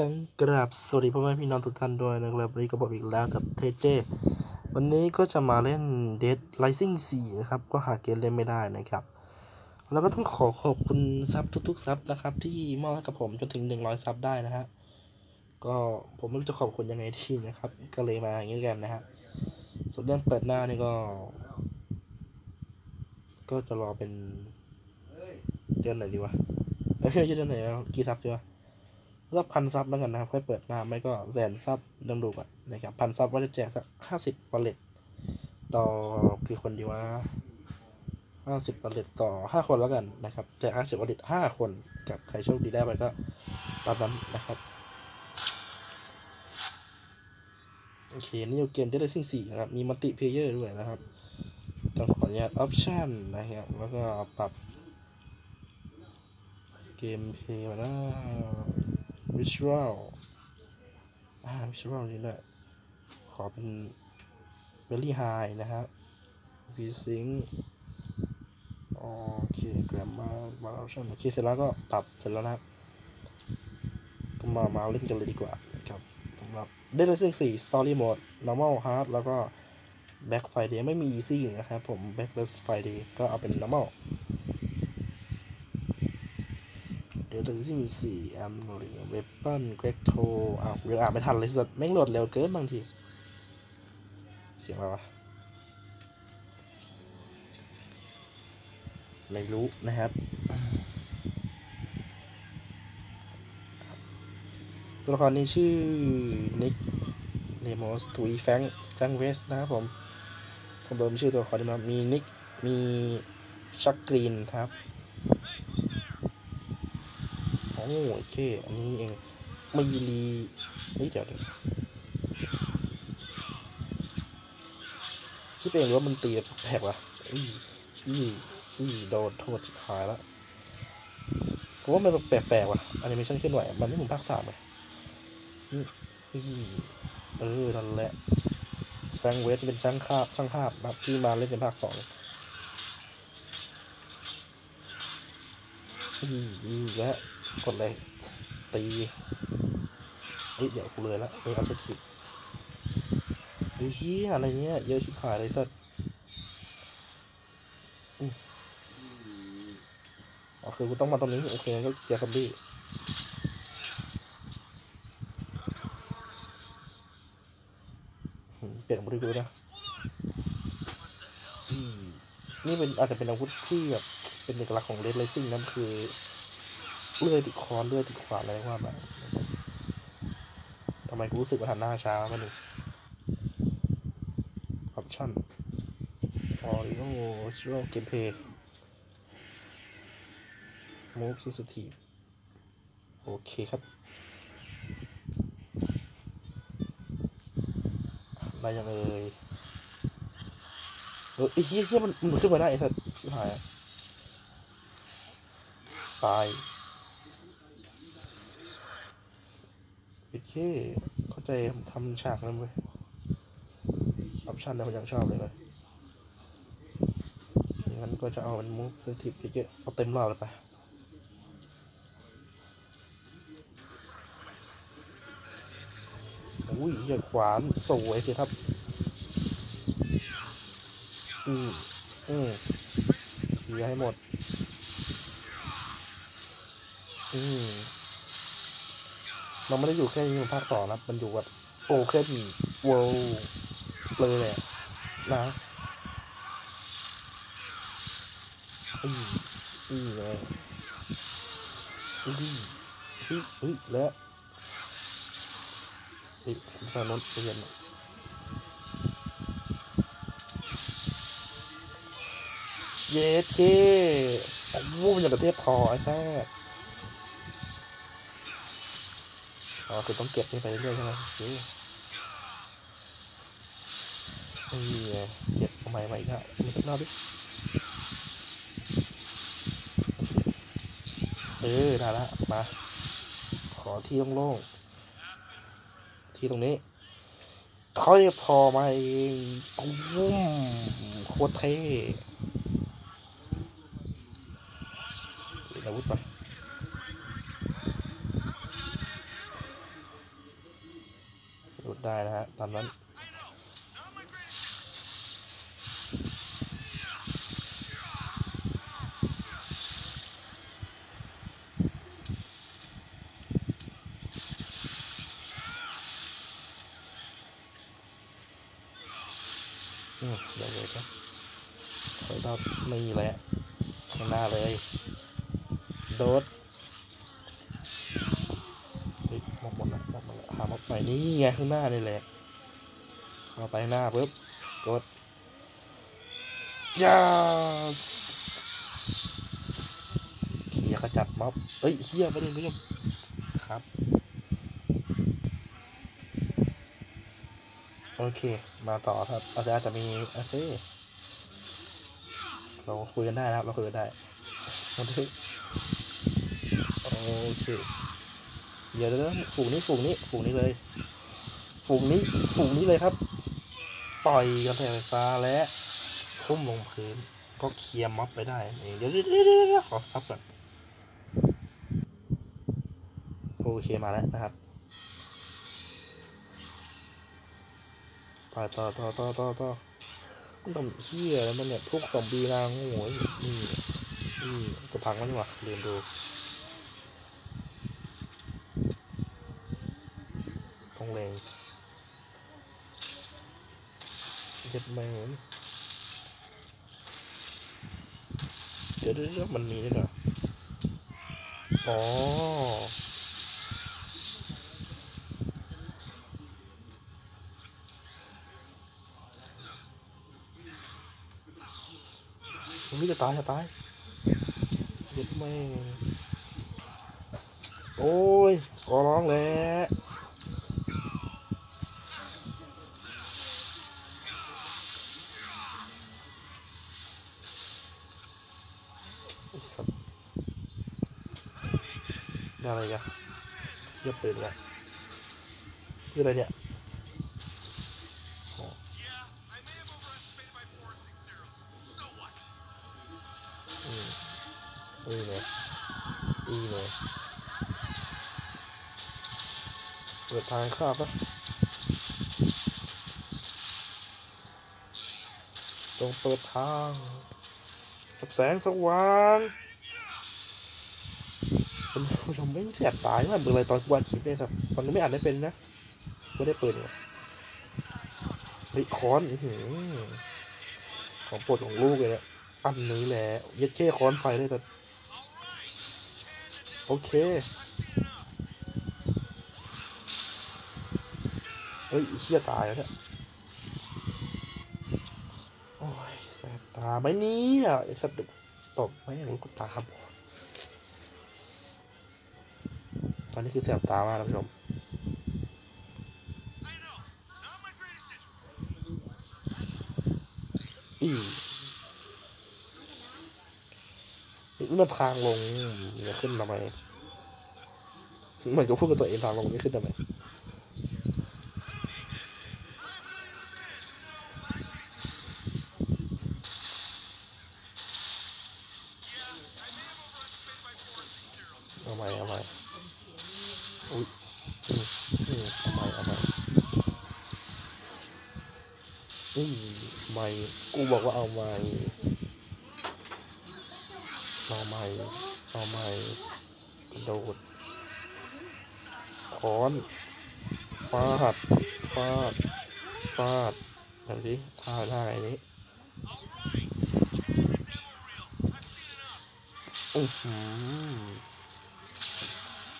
ต้องกราบสวัสดีพ่อแม่พี่น้องทุกท่านด้วยนะครับวันนี้ก็บอกอีกแล้วกับเทเจวันนี้ก็จะมาเล่น Dead Rising 4 นะครับ ก็หาเกมเล่นไม่ได้นะครับ แล้วก็ต้องขอขอบคุณซับทุกๆซับนะครับ ที่มอบให้กับผมจนถึง 100 ซับได้นะฮะก็ผมไม่รู้จะขอบคุณยังไงที่นะครับ ก็เลยมาอย่างนี้กันนะฮะส่วนเรื่องเปิดหน้านี่ก็ ก็จะรอเป็นเดือนไหนดีวะเอ้ยเดือนไหนอะกี่ซับดีวะ รับพันซับแล้วกันนะครับค่อยเปิดหน้าไม่ก็แสนซับดำดูก่อนนะครับพันซับว่าจะแจกสักห้าสิบวอลเล็ตต่อกี่คนดีวะห้าสิบวอลเล็ตต่อห้าคนแล้วกันนะครับแจกห้าสิบวอลเล็ตห้าคนกับใครโชคดีได้ไปก็ตามนั้นนะครับโอเคนี่เกมได้ได้สิ่งสี่นะครับ มีมัลติเพลเยอร์ด้วยนะครับ ต้องขออนุญาต option นะครับ แล้วก็ปรับ gameplay มาแล้ว visual อ่า visual นี่แหละ ขอเป็น very high นะครับ V-Sync โอเคแกรมมา option โอเค เสร็จแล้วก็ปรับเสร็จแล้วนะครับก็มา มาเล่นกันเลยดีกว่านะครับสำหรับ Dead Rising สี่ Story Mode Normal Hard แล้วก็ Back Friday ไม่มี Easy นะครับผม Backless Friday ก็เอาเป็น Normal เดี๋ยวถึงสี่แอมหรือเวเปิลเกรกโทอ้าวยังอ่านไม่ทันเลยสัตว์แม่งโหลดเร็วเกินบางที เสียงอะไรวะ ไม่รู้นะครับ ตัวละครนี้ชื่อ นิกเนมอสทูอีแฟงแฟงเวสนะครับผม ผมเบิร์มชื่อตัวละครนี้มามีนิก มีชักกรีนครับ อ้โอเคอันนี้เองไม่รีเฮ้ยเดี๋ยวเดี๋ยวคิดเองว่ามันตีแบบแผลวะอุ้อุ้อุ้โดนโทษชิบหายแล้วผมว่ามันแปลกๆว่ะแอนิเมชันขึ้นไหวมันไม่เหมือนภาคสามเลยอุ้เออนั่นแหละแฟรงค์เวสเป็นช่างภาพช่างภาพนะครับที่มาเล่นเป็นภาคสองอีแล้ว กดเลยตีเฮ้ยเดี๋ยวกูเลยละเอ้ยเอาทิปเฮ้ยเฮียอะไรเนี้ยเยอะชิบหายเลยสัสอืมอ๋อคือกูต้องมาตรงนี้ โอเคก็เคลียร์ซอมบี้เปลี่ยนอาวุธให้กูด้วยนะนี่เป็นอาจจะเป็นอาวุธที่แบบเป็นเอกลักษณ์ของเลดไลซิ่งนั่นคือ เลื่อยติดคอนเลื่อยติดขวานอะไรว่าแบบทำไมกูรู้สึกว่าทันหน้าช้ามาหนึ่งออปชั่นออริโอชิโร่เกมเพย์มูฟซิสทีฟโอเคครับอะไรยังเอ่ยเออไอ้เหี้ยเหี้ยมันมันขึ้นมาได้ไอ้สัสชิบหายตาย โอ เค เข้าใจทำฉากนั้นเว้ย option เนี่ยผมยังชอบเลยเลยงั้นก็จะเอาเป็น mouse sensitive เยอะๆเอาเต็มรอบเลยไปอุ้ยเหี้ยขวานสวยสิครับ อืมอืมเคลียร์ให้หมด อืม มันไม่ได้อยู่แค่นี้ในภาคสองนะ มันอยู่แบบโอเคนีเวิลเลยแหละนะอืมอืมเลยอืมอืมอืมแล้วเฮ้ยทางโน้นเปลี่ยนเยสเคโอ้โหมันอย่างกับเทพทอไอ้แท้ อ๋อคือต้องเก็บนี่ไปเรื่อยใช่ไหมโอเคนี่เก็บใหม่ใหม่ก็มีสักรอบดิเออได้ละมา ขอที่โล่งๆที่ตรงนี้ทอยทอมาเองปุ้มโคตรเท่อาวุธไปามนั้น อืมเดี๋ยวเลยครับถอยเราไม่แหละข้างหน้าเลย โดดมองหมดละมองหมดละหามอกไปนี่ไงข้างหน้านี่แหละ ไปหน้าปุ๊บกดยาสเขี่ยขจัดม็อบเอ้ยเฮียประเด็นผู้ชมครับ โอเค มาต่อครับอาจจะอาจะมีโอเคเราคุยกันได้นะครับ เราคุยกันได้บันทึกโอเคเดี๋ยวเดี๋ยวฝูงนี้ฝูงนี้ฝูงนี้เลยฝูงนี้ฝูงนี้เลยครับ ปล่อยกระแสไฟฟ้าและทุ่มลงพื้น ก็เคลียร์ม็อบไปได้เองเดี๋ยวเดี๋ยวขอซับก่อนโอเคมาแล้วนะครับต่อต่อต่อต่อต่อต่อมันทำเฮียแล้วมันเนี่ยพวกซอมบี้นางโอ้ยนี่นี่จะพังแล้วนี่หว่าลืมดูต้องแรงเย็ดแมง เดี๋ยวเดี๋ยวเดี๋ยวมันมีนี่เหรออ๋อมั เทียบเลยเนี่ยคืออะไรเนี่ยอืมเลยอีเลยเปิดทางข้าปะตรงเปิดทางกับแสงสว่าง ไม่แสบตายมากเบื่ออะไรตอนกูอัดคลิปเนี่ยสับตอนนี้ไม่อ่านได้เป็นนะไม่ได้เปิดเนี่ยเฮ้ยคอนหือของโปรดของลูกเลยอันนี้แหละย็ดเช่คอนไฟเลยแต่โอเคเฮ้ยเชี่ยตายแล้วเนี่ยโอ้ยแสบตาไหมเนี่ยไอ้สัตว์ตบไม่รู้กูตาบอ อนนี้คือแสบตามากท่านผู้ชมอีนี่มันทางลงจะขึ้นทำไมเหมือนกับพูดกับตัวเองทางลงไม่ขึ้นทำไมเอาใหม่เอาใหม่ อุ้ยอืมอืมเอาใหม่เอาใหม่อืมไม่กูบอกว่าเอาใหม่เอาใหม่เอาใหม่กระโดดค้อนฟาดฟาดฟาดแบบนี้ท่าท่าไงนี้อือหือ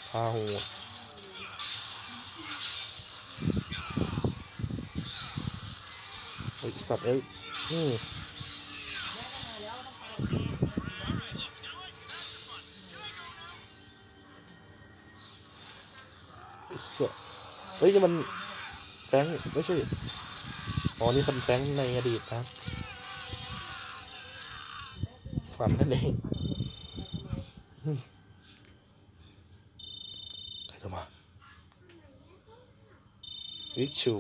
ท่าโหัวไอ้ย สัตว์เอ้ยอืมเหี้ยเฮ้ยนี่มันแฟงไม่ใช่อ๋อนี่ฟันแฟงในอดีตนะครับฝันนั่นเองใครโทรมาวิชู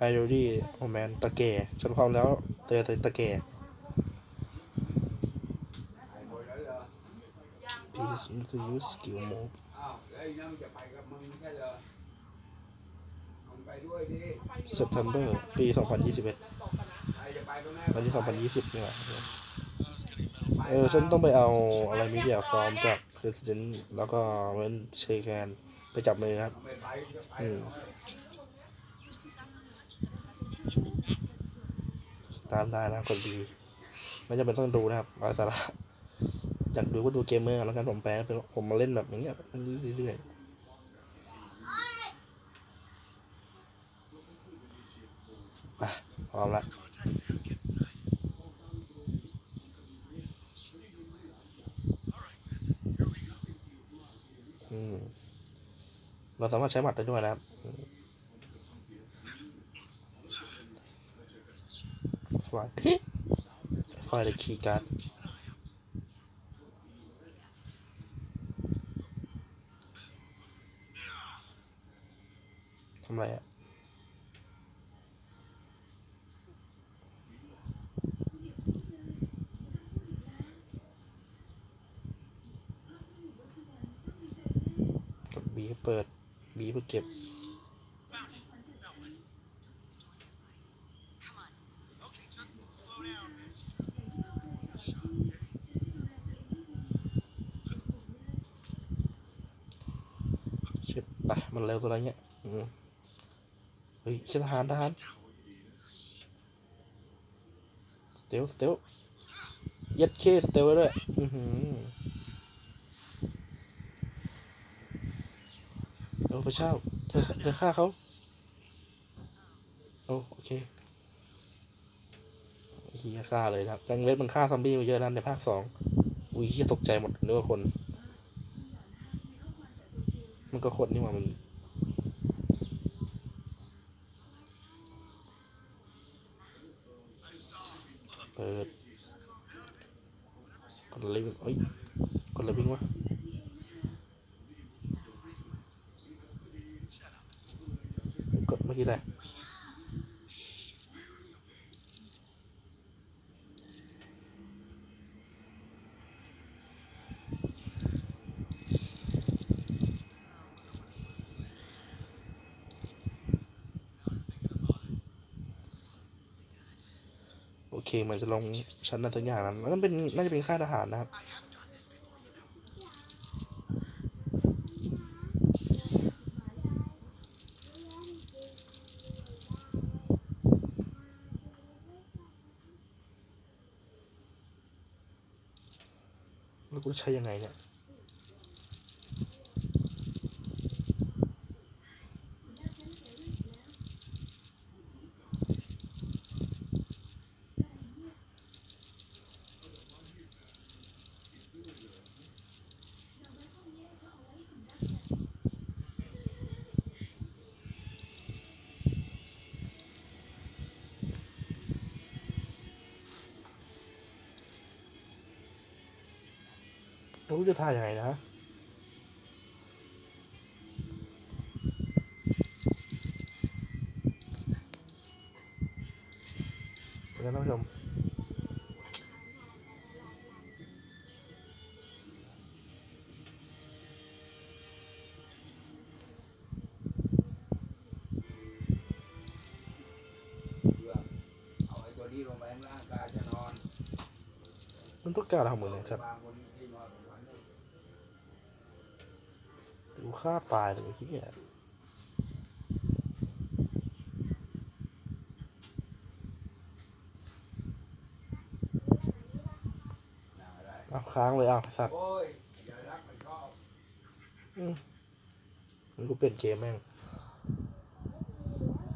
ไอโรดี้โอแมนตะแก่ฉันพร้อมแล้วเตอตะแก่ please use skill move สัปกับมึงไม่ใช่เหรอไปด้วยดิ September ปี 2021ใครจะไปก็แน่ตอนนี้2020นี่แหละเออ ฉันต้องไปเอาอะไรมีเดียฟอร์มจาก President แล้วก็เว้นเชแคนไปจับมือครับ อืม ตามได้นะคนดีไม่จำเป็นต้องดูนะครับเอาสาระอยากดูก็ดูเกมเมอร์แล้วกันผมแปลเป็นผมมาเล่นแบบอย่างเงี้ยเรื่อยๆอะพร้อมละอืมเราสามารถใช้หมัดได้ด้วยนะครับ อืมไฟไฟล์คีย์การ์ดทำไรอะ กดบีเปิด บีเพื่อเก็บ เช็ดไป มันเร็วตัวอะไรเงี้ยอืมเฮ้ยเชดทหารทหารสเตลสเตลยัดเคสเตลไว้ด้วยอือหือโอ้พระเจ้าเธอเธอฆ่าเขาโอ้โอเคเฮียฆ่าเลยครับแกงเวทมันฆ่าซอมบี้มาเยอะนะในภาคสองอุ้ยเฮียตกใจหมดนึกว่าคน มันก็คนนี่หว่ามัน เปิดกดอะไรวิ่งเอ้ยกดอะไรวิ่งวะเฮ้ยกดเมื่อกี้แหละ โอเคเหมันจะลงชั้นนั้นตัวอย่างนั้นนั่นเป็นน่าจะเป็นค่ายทหารนะครับแล้วกูใช้ยังไงเนี่ย แล้วกูจะถ่ายยังไงนะเดี๋ยวนะท่านผู้ชมเอาไอ้ตัวนี้ลงไปข้างล่างกายจะนอนมันต้องการทำมือเนี่ยครับ บางคนที่นอนของมันเนี่ย กู ฆ่าตายเลยที่เนี่ยเอาค้างเลยเอาสัตว์โอ้เปลี่ยนเกมแม่ง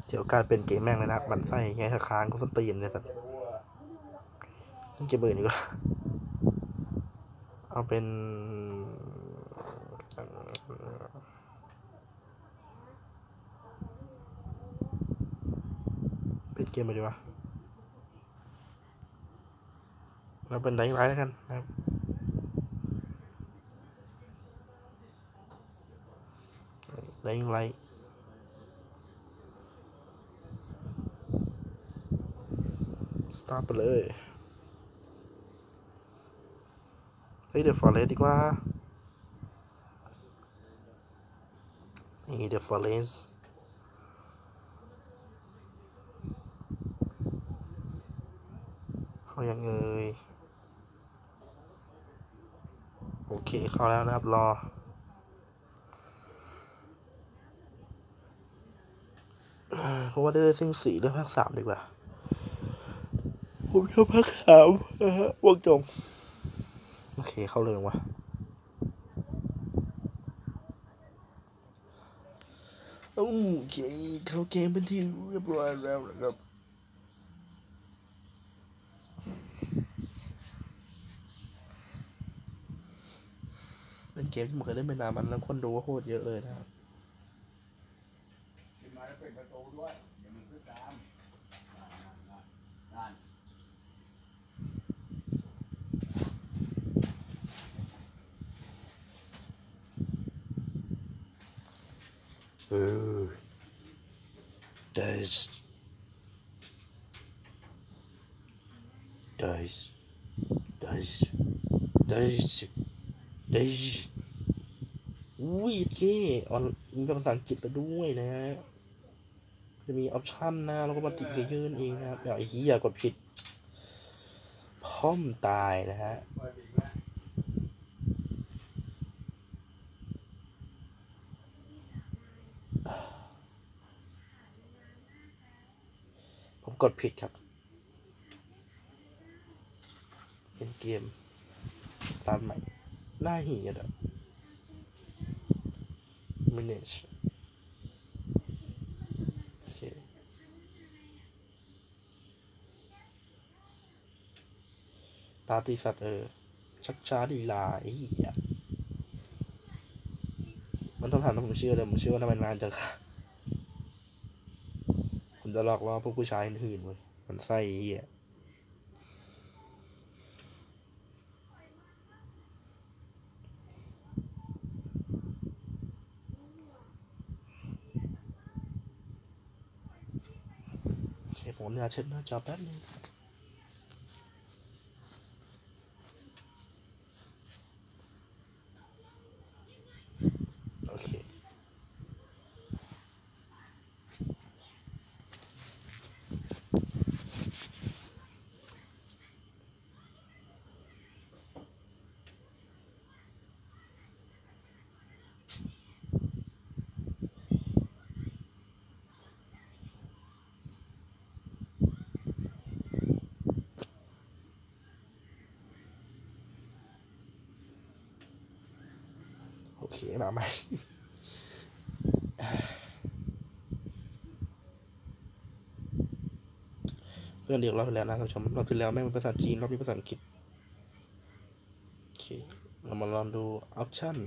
เดี๋ยวการเป็นเกมแม่งเลยนะ มันไส้ไงถ้าค้างกูส้นตีนเลยสัตว์จะรู้ว่าเล่นเกมอื่นดีกว่า เอาเป็น bình đẩy vậy đó anh Đấy. đẩy lại stop ไปเลยเฮ้ยเดี๋ยวฟอร์เรสดีกว่านี่เดี๋ยวฟอร์เรสเขายังเออ โอเคเข้าแล้วนะครับรอ เพราะว่าได้สิ้นสีเรื่องภาคสามดีกว่า ผมชอบภาคสามนะฮะวงจง โอเคเข้าเรื่องวะโอเคเข้าเกมเป็นที่เรียบร้อยแล้วนะครับ เกมที่ผมเคยเล่นไปนานมันแล้วคนดูก็โคตรเยอะเลยนะครับขึ้นมาแล้วเป็นประตูด้วยเดี๋ยวมันขึ้นตามนั่นนั่นนั่นเออ Dice Dice Dice Dice Dice อุ้ยเท่ออนมีภาษาอังกฤษแล้วด้วยนะฮะจะมีออปชันนะแล้วก็มาติดเพเยอร์นั่นเองนะครับอย่าไอ้เหี้ยกดผิดพ่อมตายนะฮะผมกดผิดครับเป็นเกมสตาร์ทใหม่หน้าหีอะ manage โอเคตาตีสัตว์เออ ชักช้าดีลาไอ้เหี้ยมันต้องถามถ้าผมเชื่อเลยผมเชื่อว่าทำไมนานจังค่ะผมจะหลอกล่อพวกผู้ชายอื่นๆเว้ยมันไส้เหี้ย โอเคผมอยากเช็ดหน้าจอแป๊บนึงโอเค โอ เคมาใหม่เพื่อนเดียวเราไปแล้วนะท่านผู้ชมเราที่แล้วแม่งเป็นภาษาจีนรอบนี้ภาษาอังกฤษโอเคเรามาลองดู option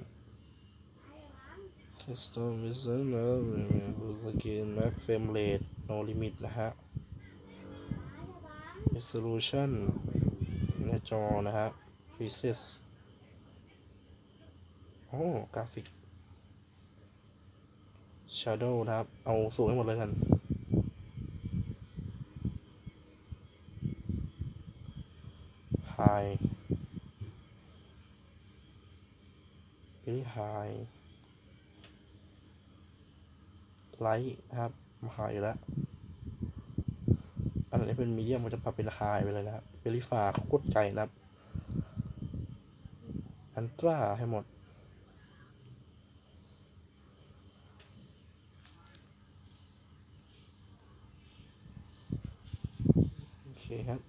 customization นะ skin max frame rate no limit นะฮะ resolution หน้าจอนะฮะ presets โอ้กราฟิก Shadow นะครับ เอาสูงให้หมดเลยกัน High very high Light นะครับมา high อยู่แล้ว อันนี้เป็นมีเดียมมันจะปรับเป็น high ไปเลยนะครับ very far โคตรไกลนะครับ Ultra ให้หมด โอเคครับ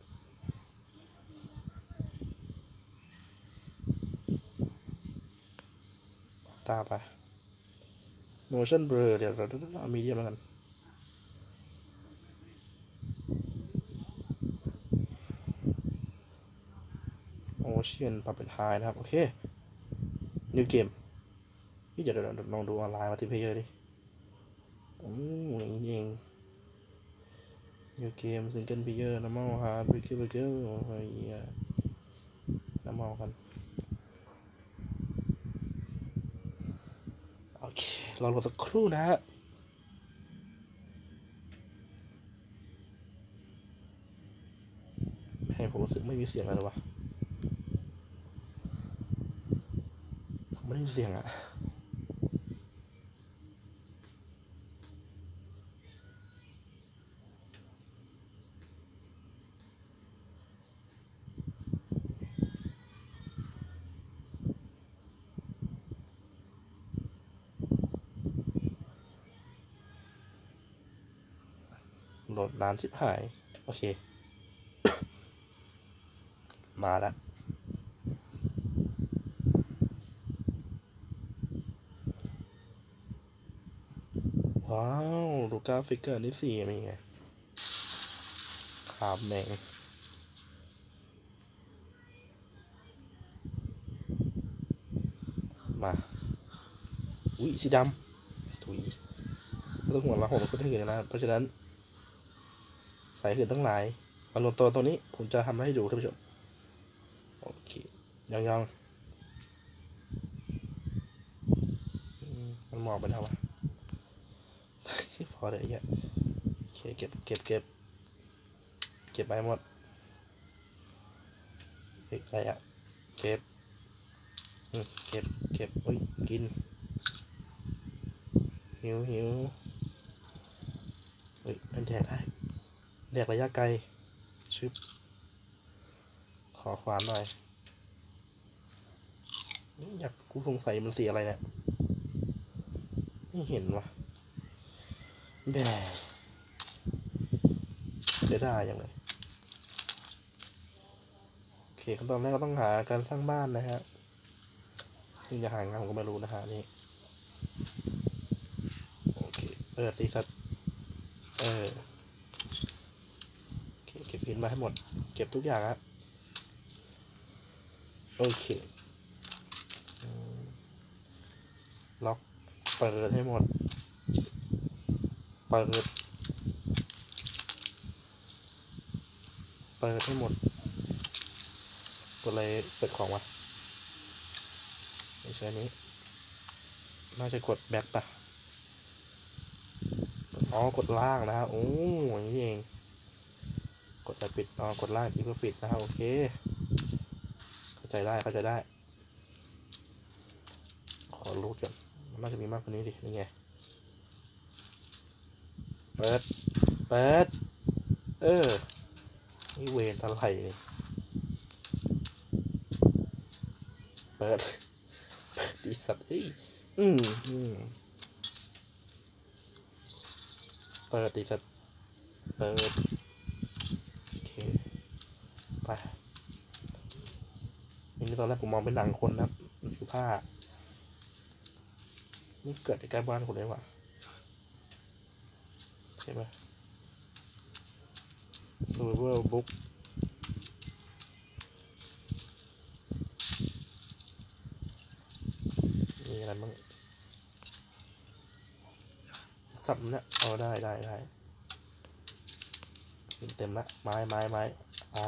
ตาไป motion blur เดี๋ยวเราเอา medium แล้วกัน ocean ปรับเป็น high นะครับ โอเค new game นี่เดี๋ยวเดี๋ยวเดี๋ยวลองดูออนไลน์ multiplayer ดิโอ้อย่างนี้นี่เอง new game single player normal hard breaker breaker โอ้ยเหี้ย normal กันโอเครอรอสักครู่นะฮะให้ผมรู้สึกไม่มีเสียงอะไรวะผมไม่ได้ยินเสียงอะ โหลดนานชิบหาย โอเค มาแล้วว้าวดูกราฟิกเกอร์นี่สี่เป็นไงขามแดงมาอุ้ยสีดำถุยไม่ต้องห่วงเราผมคนอื่นนะ เพราะฉะนั้น สายหื่นทั้งหลายมารวมตัวตัวนี้ ผมจะทำให้ดูท่านผู้ชม โอเคยังยังมันหมอบไปแล้ววะพอเลยไอ้เหี้ยโอเคเก็บเก็บเก็บเก็บไปหมดเฮ้ยอะไรอะเก็บเก็บเก็บอุ้ยกิน หิวหิวเฮ้ยมันแดกได้ แดกระยะไกล ชึบ ขอความหน่อยนี่อยากกูสงสัยมันสีอะไรเนี่ยไม่เห็นวะแบ่เสียดายอย่างเลยโอเคขั้นตอนแรกก็ต้องหาการสร้างบ้านนะฮะซึ่งจะหางานผมก็ไม่รู้นะฮะนี่โอเคเปิดตีสัตว์เออ คเก็บพินมาให้หมด เก็บทุกอย่างฮะโอเค ล็อกเปิดให้หมด เปิด เปิดให้หมดกดอะไรเปิดของวะไม่ใช่นี้น่าจะกดแบ็คปะอ๋อกดล่างนะฮะโอ้ยนี่เอง ดอะปิดอ๋อกดล่างที่เพื่อปิดนะฮะโอเค เข้าใจได้เข้าใจได้ ขอรูดก่อนมันน่าจะมีมากกว่านี้ดินี่ไงเปิดเปิดเออนี่เวรอะไรนี่เปิดดีสัตว์เอ้ยอืมอืมเปิดดีสัตว์เปิด โอเค ไป นี่ ตอนแรกผมมองเป็นหนังคนนะครับมันคือผ้านี่เกิดในใกล้บ้านคนเลยว่ะใช่ไหม Survival Book มีอะไรบ้างสับเนี่ยเอาได้ได้ได้เต็มละไม้ไม้ไม้อ่า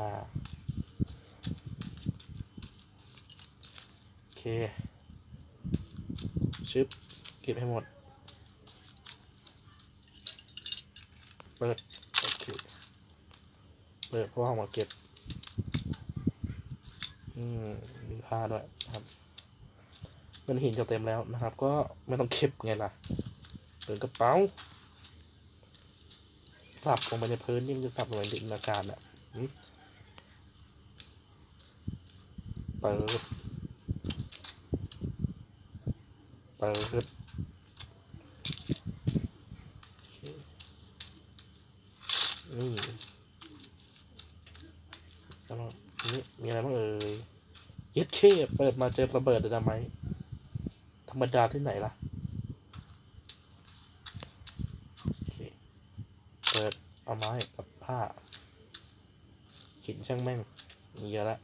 โอ เค ชึบ เก็บให้หมด เปิด โอเค เปิดเพราะว่ามาเก็บ อืม มีผ้าด้วยนะครับมันหินจะเต็มแล้วนะครับ ก็ไม่ต้องเก็บไงล่ะ เปิดกระเป๋า สับลงไปในพื้นยิ่งจะสับลงไปในอากาศอะหืมเปิดเปิด โอเคนี่แล้วก็นี่มีอะไรบ้างเอ่ยเย็ดเคเปิดมาเจอระเบิดเลยนะไหมธรรมดาที่ไหนล่ะเคเปิดเอาไม้กับผ้าหินช่างแม่งมีเยอะละ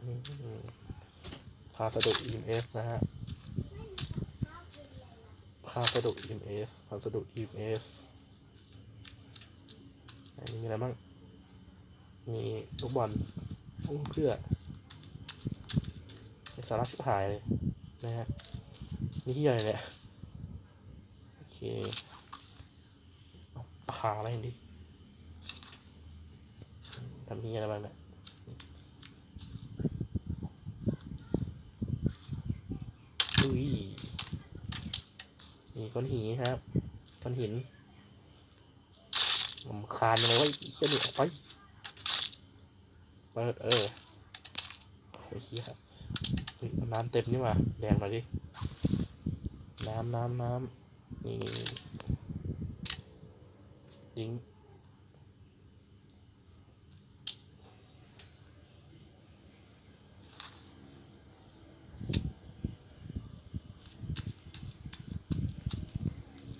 อืมพา สะดุ EMS นะฮะพาสะดุ EMS พาสะดุ EMS อันนี้มีอะไรบ้าง มีลูกบอลอุ้มเพื่องสาระชิบหายเลยนะฮะ นี่ที่อะไรเนี่ย โอเคเอาอะไรดิทำนี่อะไรบ้างเนี่ยอุ้ยนี่ก้อน หินครับก้อนหินผมคานยังไงวะไอ้เชี่ยนี่ออกไปเปิดเออโอเคครับน้ำเต็มนี่ว่าแดงหน่อยดิ น้ำน้ำน้ำนี่ยิง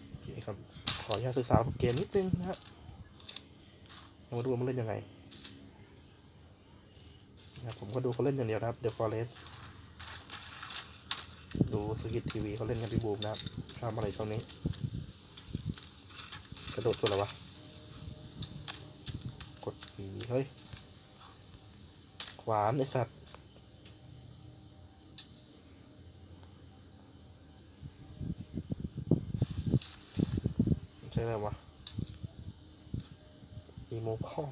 โอเคครับ ขออนุญาต ศึกษาเกมนิดนึงนะครับมาดูว่ามันเล่นยังไงนะผมก็ดูเขาเล่นอย่างเดียวนะครับ The Forest ดูสกิททีวีเขาเล่นกันที่บูมนะครับทำอะไรตรงนี้ กระโดดตัวอะไรวะ กดสีเฮ้ย ขวานไอสัตว์ ใช่ไหมวะอีโมพ่อ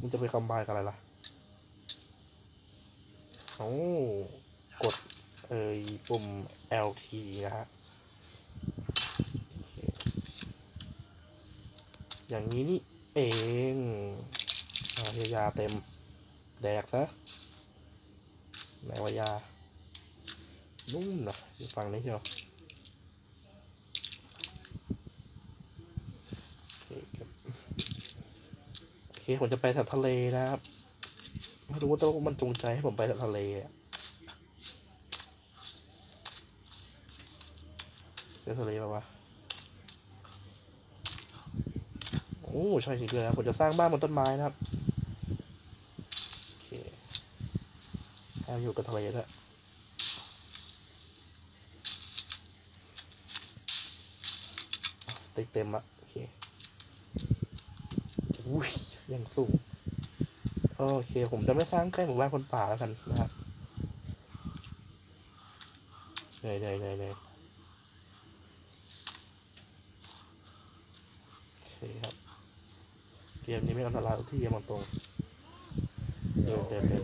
มันจะไปคอมไบกับอะไรล่ะโอ้กดเอ่ยปุ่ม LT นะฮะอย่างนี้นี่เองอ่ายาเต็ม แดกซะไหนวะยานุ่มนะอยู่ฝั่งนี้เชียวโอเคครับโอ เคผมจะไปสัตว์ทะเลนะครับ ไม่รู้ว่าต่ว่ามันจงใจให้ผมไปสัตว์ทะเลอะเจอทะเลปะวะโอ้ใช่จริงด้วยนะผมจะสร้างบ้านบนต้นไม้นะครับโอเคแอมอยู่กับทะเลด้วยติ๊กเต็มละโอเค อุ้ ยยังสูง โอเค ผมจะไม่สร้างใกล้หมู่บ้านคนป่าแล้วกันนะครับเหนื่อยเหนื่อยเหนื่อยเหนื่อยโอเคครับเกมนี้ไม่อันตรายทุกที่มองตรงเดินเดินเดิน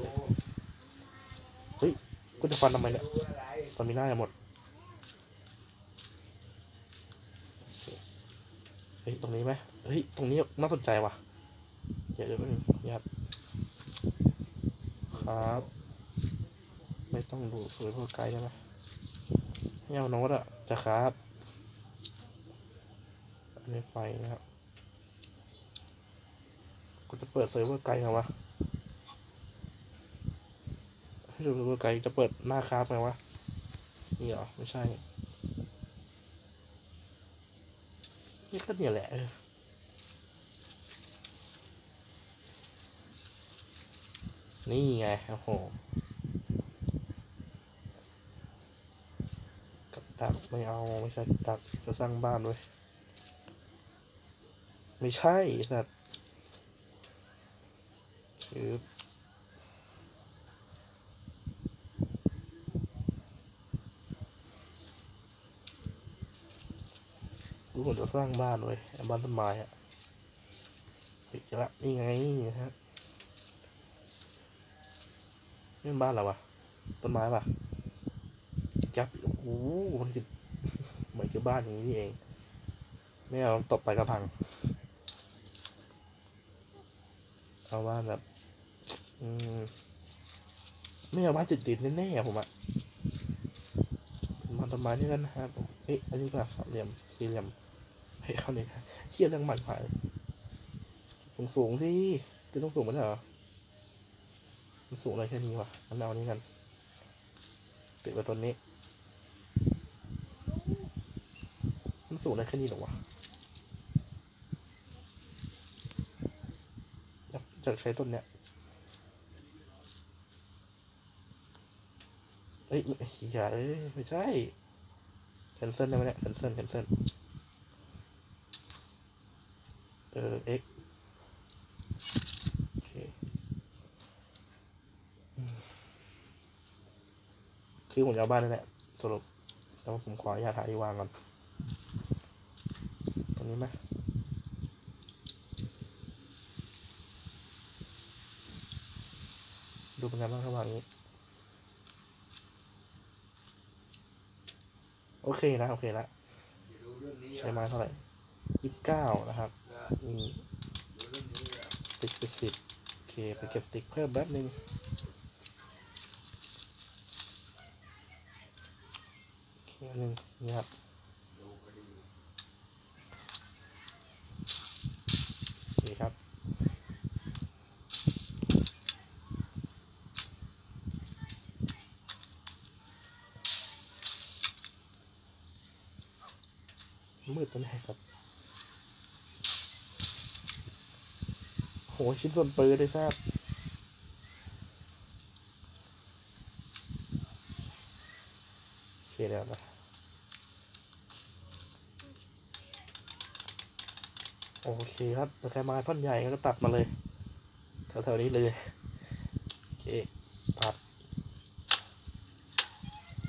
เฮ้ยกูจะฟันทำไมเนี่ยตอนมีหน้าจะหมดเฮ้ย ตรงนี้ไหมเฮ้ย ตรงนี้น่าสนใจว่ะ เดี๋ยวเดี๋ยวแป๊บนึงครับ ครับ ไม่ต้องดูสวยเพื่อไกลได้ไหมไม่เอาโน้ตอะจะครับอันนี้ไฟนะครับกูจะเปิดเซิร์ฟเวอร์ไกลเหรอวะให้ดู survival guide จะเปิดหน้า craft ไงวะนี่เหรอ ไม่ใช่ นี่ก็เนี่ยแหละเออ นี่ไงโอ้โหกับดักไม่เอาไม่ใช่กับดักจะสร้างบ้านด้วย ไม่ใช่สัตว์ชืบกูควรจะสร้างบ้านเว้ยบ้านต้นไม้อะปิดละนี่ไงฮะ นี่มันบ้านอะไรวะต้นไม้ปะจับโอ้โหมันคือมันคือบ้านอย่างนี้นี่เอง ไม่เอาตบไปกระพัง เอาบ้านแบบ อืมไม่เอาบ้านติดดินแน่ๆผมอะมันต้นไม้นี่กันนะครับผมเฮ้ยอันนี้ป่ะสามเหลี่ยมสี่เหลี่ยมเฮ้ยเขาเนี่ยเชี่ยเรื่องหมันผ่ายสูงสูงๆที่จะต้องสูงไหมเหรอ มันสูงอะไรแค่นี้วะมันเอานี้กันติดไว้ต้นนี้ มันสูงได้แค่นี้หรอวะอยากใช้ต้นเนี้ยเอ้ยอย่าเอ้ยไม่ใช่แคนเซิลได้ไหมเนี่ยแคนเซิลแคนเซิลเออ x โอเคอืม คือผมจะเอาบ้านนี่แหละสรุปแต่ว่าผมขออนุญาตหาที่วางก่อนตรงนี้ไหมดูเป็นไงบ้างระหว่างนี้ โอเคนะ โอเคละใช้ไม้เท่าไหร่ยี่สิบเก้านะครับมีสติ๊กไปสิบโอเค ไปเก็บสติ๊กเพิ่มแป๊บนึง อีกอันหนึ่งนี่ครับนี่ครับ มืดตัวไหนครับ โห ชิ้นส่วนปืนได้ทราบเคแล้วนะ เคครับต่ใครมาท่อนใหญ่ก็ตัดมาเลย แถวๆนี้เลย โอเคตัด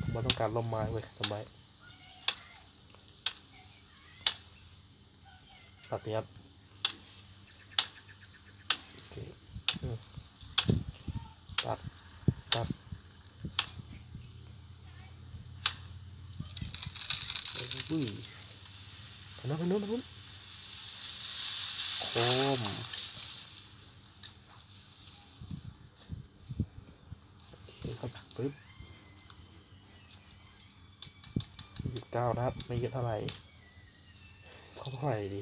ผมว่าต้องการลมไม้เว้ยทำไมตัดนี้ครับโอเคอืมตัด ตัดอุ้ยไปโน้นไปโน้นไปโน้น โคมโอเคครับปึ๊บยี่สิบเก้านะครับ ไม่เยอะเท่าไหร่เท่าไหร่ดี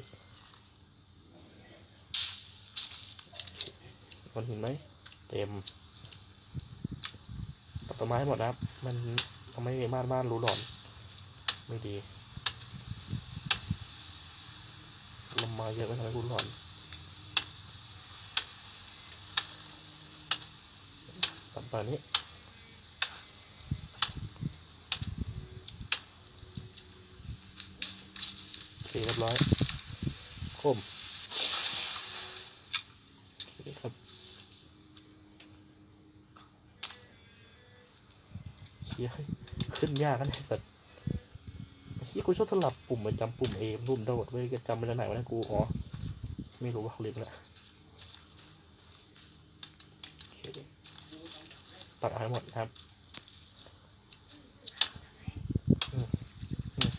มันเห็นไหม เต็มตัดต้นไม้หมดนะครับ มันทำให้บ้านบ้านรู้หลอน ไม่ดีลมมาเยอะก็ทำให้รู้หลอนตัดไปนี้โอเคเร้อยคมครับเชียขึ้นยากนไอ้สัตว์เฮียกูชอบสลับปุ่มไปจำปุ่มเอปุ่มโดดเว้ยก็จำไปแล้วไหนวะเนี่ยกูอ๋อไม่รู้ว่าลืมแล้วโอเคตัดให้หมดนะครับอืมอืม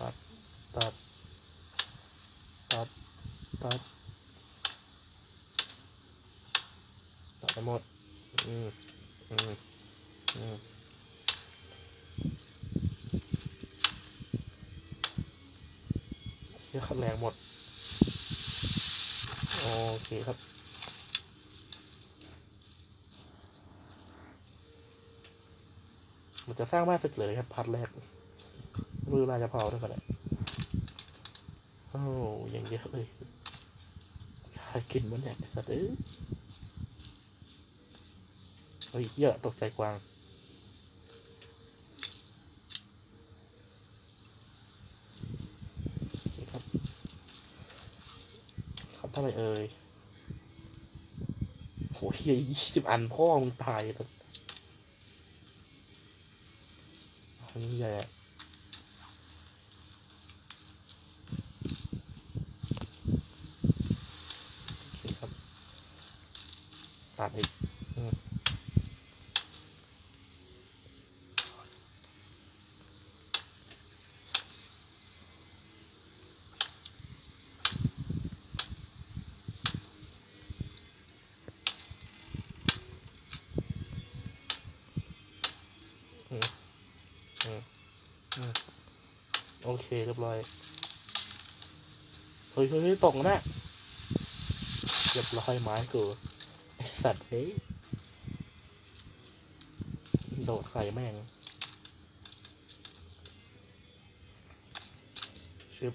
ตัด ตัด ตัด ตัด ตัดให้หมด อืม อืม อืมเชี่ยขัดแรงหมด โอเคครับมันจะสร้างบ้านสร็จเลยครับพัดแรกม่รู้เวลาจะพอเท่าไหร่โอ้ยังเยอะเลยใครกินมันเนี่ยสัตว์เอ้ยเฮ้ยเหี้ยตกใจกวางคครับครับเท่าไหร่เอ่ยโหเฮียยี่สิบอันพ่อมึงตายแล้ว อันนี้ใหญ่อะโอเคครับตัดอีกอืมอืมอืมอืมโอ เคเรียบร้อยเฮ้ยเฮ้ยเฮ้ยตกนะเรียบร้อยไม้กูไอสัตว์เฮ้ยโดดใส่แม่งชึบ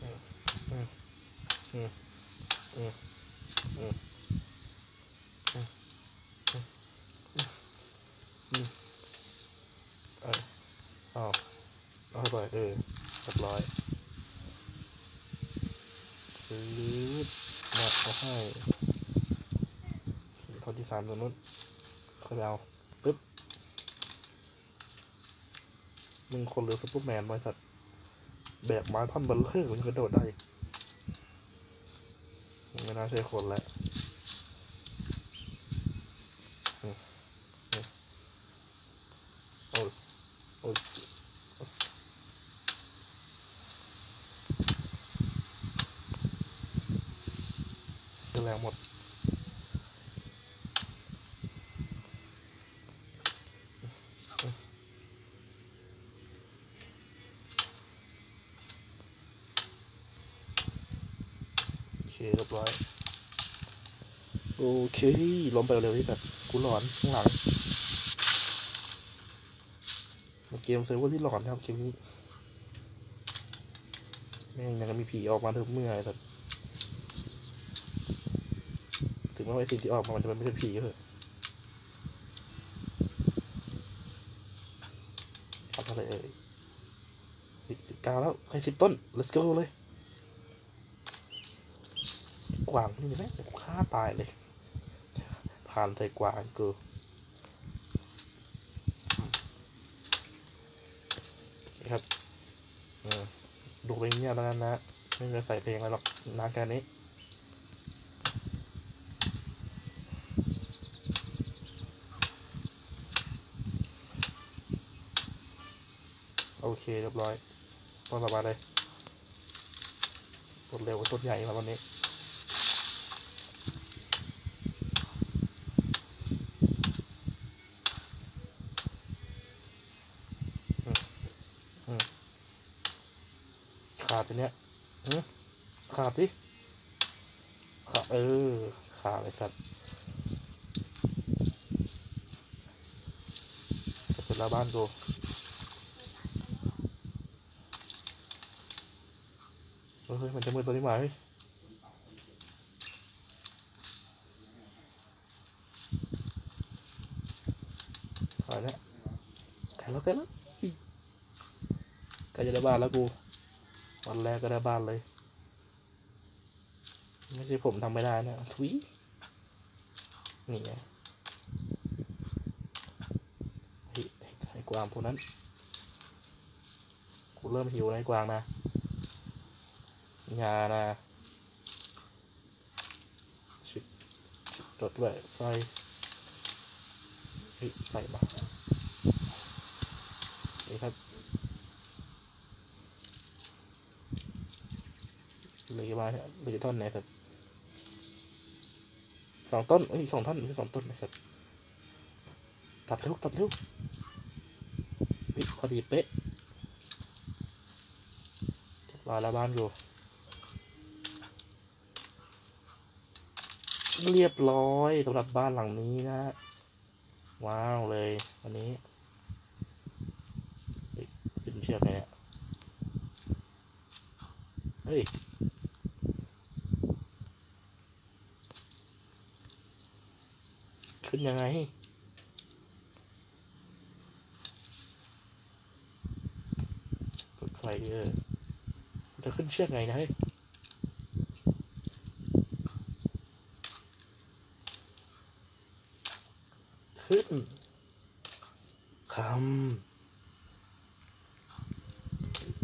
อืมอืมอืมอืมอืมอืมอืมเอออ้าวเอาไปเออเรียบร้อยซื้ อมาเขาให้โอเคคนที่สามตัวนู้นเขาเอาปึ๊บมึงคนหรือซุปเปอร์แมนบริษัทแบบมาท่อนเบลเลอร์มันกระโดดได้มึงไม่น่าใช่คนแล้วอืมอืมโอสโอสโอสเรื่องแรงหมด โอ เรียบร้อย โอเคล้มไปเร็วๆที่แบบกูหลอนข้างหลังเกมเซิร์ฟเวอร์ที่หลอนครับเกมนี้แม่งยังมีผีออกมาทุกเมื่อแต่ถึงแม้ว่าสิ่งที่ออกมามันจะไม่ใช่ผีก็เถอะเอาอะไรเอ่ยสิบเก้าแล้วใครสิบต้น let's go เลย กวาง นี่แม่งฆ่าตายเลย ผ่านใส่กวางกูนี่ครับอดูไปเงียบแล้วกันนะ ไม่มีใส่เพลงอะไรหรอกนานแค่นี้โอเคเรียบร้อยต้นต่อมาเลยต้นเร็วกว่าต้นใหญ่มาวันนี้ ขาดตัวเนี้ยหึขาดดิขาดเออ ขาดเลยครับจะเป็นลา บ้านกูเฮ้ยมันจะมือตัวนี้มาเฮ้ยแล้วขาดแล้วกันแล้วกใกล้จะได้บ้านแล้วกู วันแรกก็ได้บ้านเลย ไม่ใช่ผมทำไม่ได้นะทวีนี่ไงเฮ้ยไอ้ กวางพวกนั้น กูเริ่มหิวนะไอ้กวางนะงานะชิดชิดรถด้วยใส่เฮ้ใส่มานี่ครับเหลือกี่ใบเนี่ยเหลือท่อนไหนสัตว์สองต้นเอ้ยสองท่อนไม่ใช่สองต้นไอ้สัตว์ตัดเร็วตัดเร็ว พอดีเป๊ะเรียบร้อยแล้วบ้านอยู่เรียบร้อยสำหรับบ้านหลังนี้นะ ว้าวเลยวันนี้เฮ้ยขึ้นเชือกไงเนี่ยเฮ้ยขึ้นยังไง กดไฟเออมันจะขึ้น เชือกไงนะเฮ้ยขึ้นคำ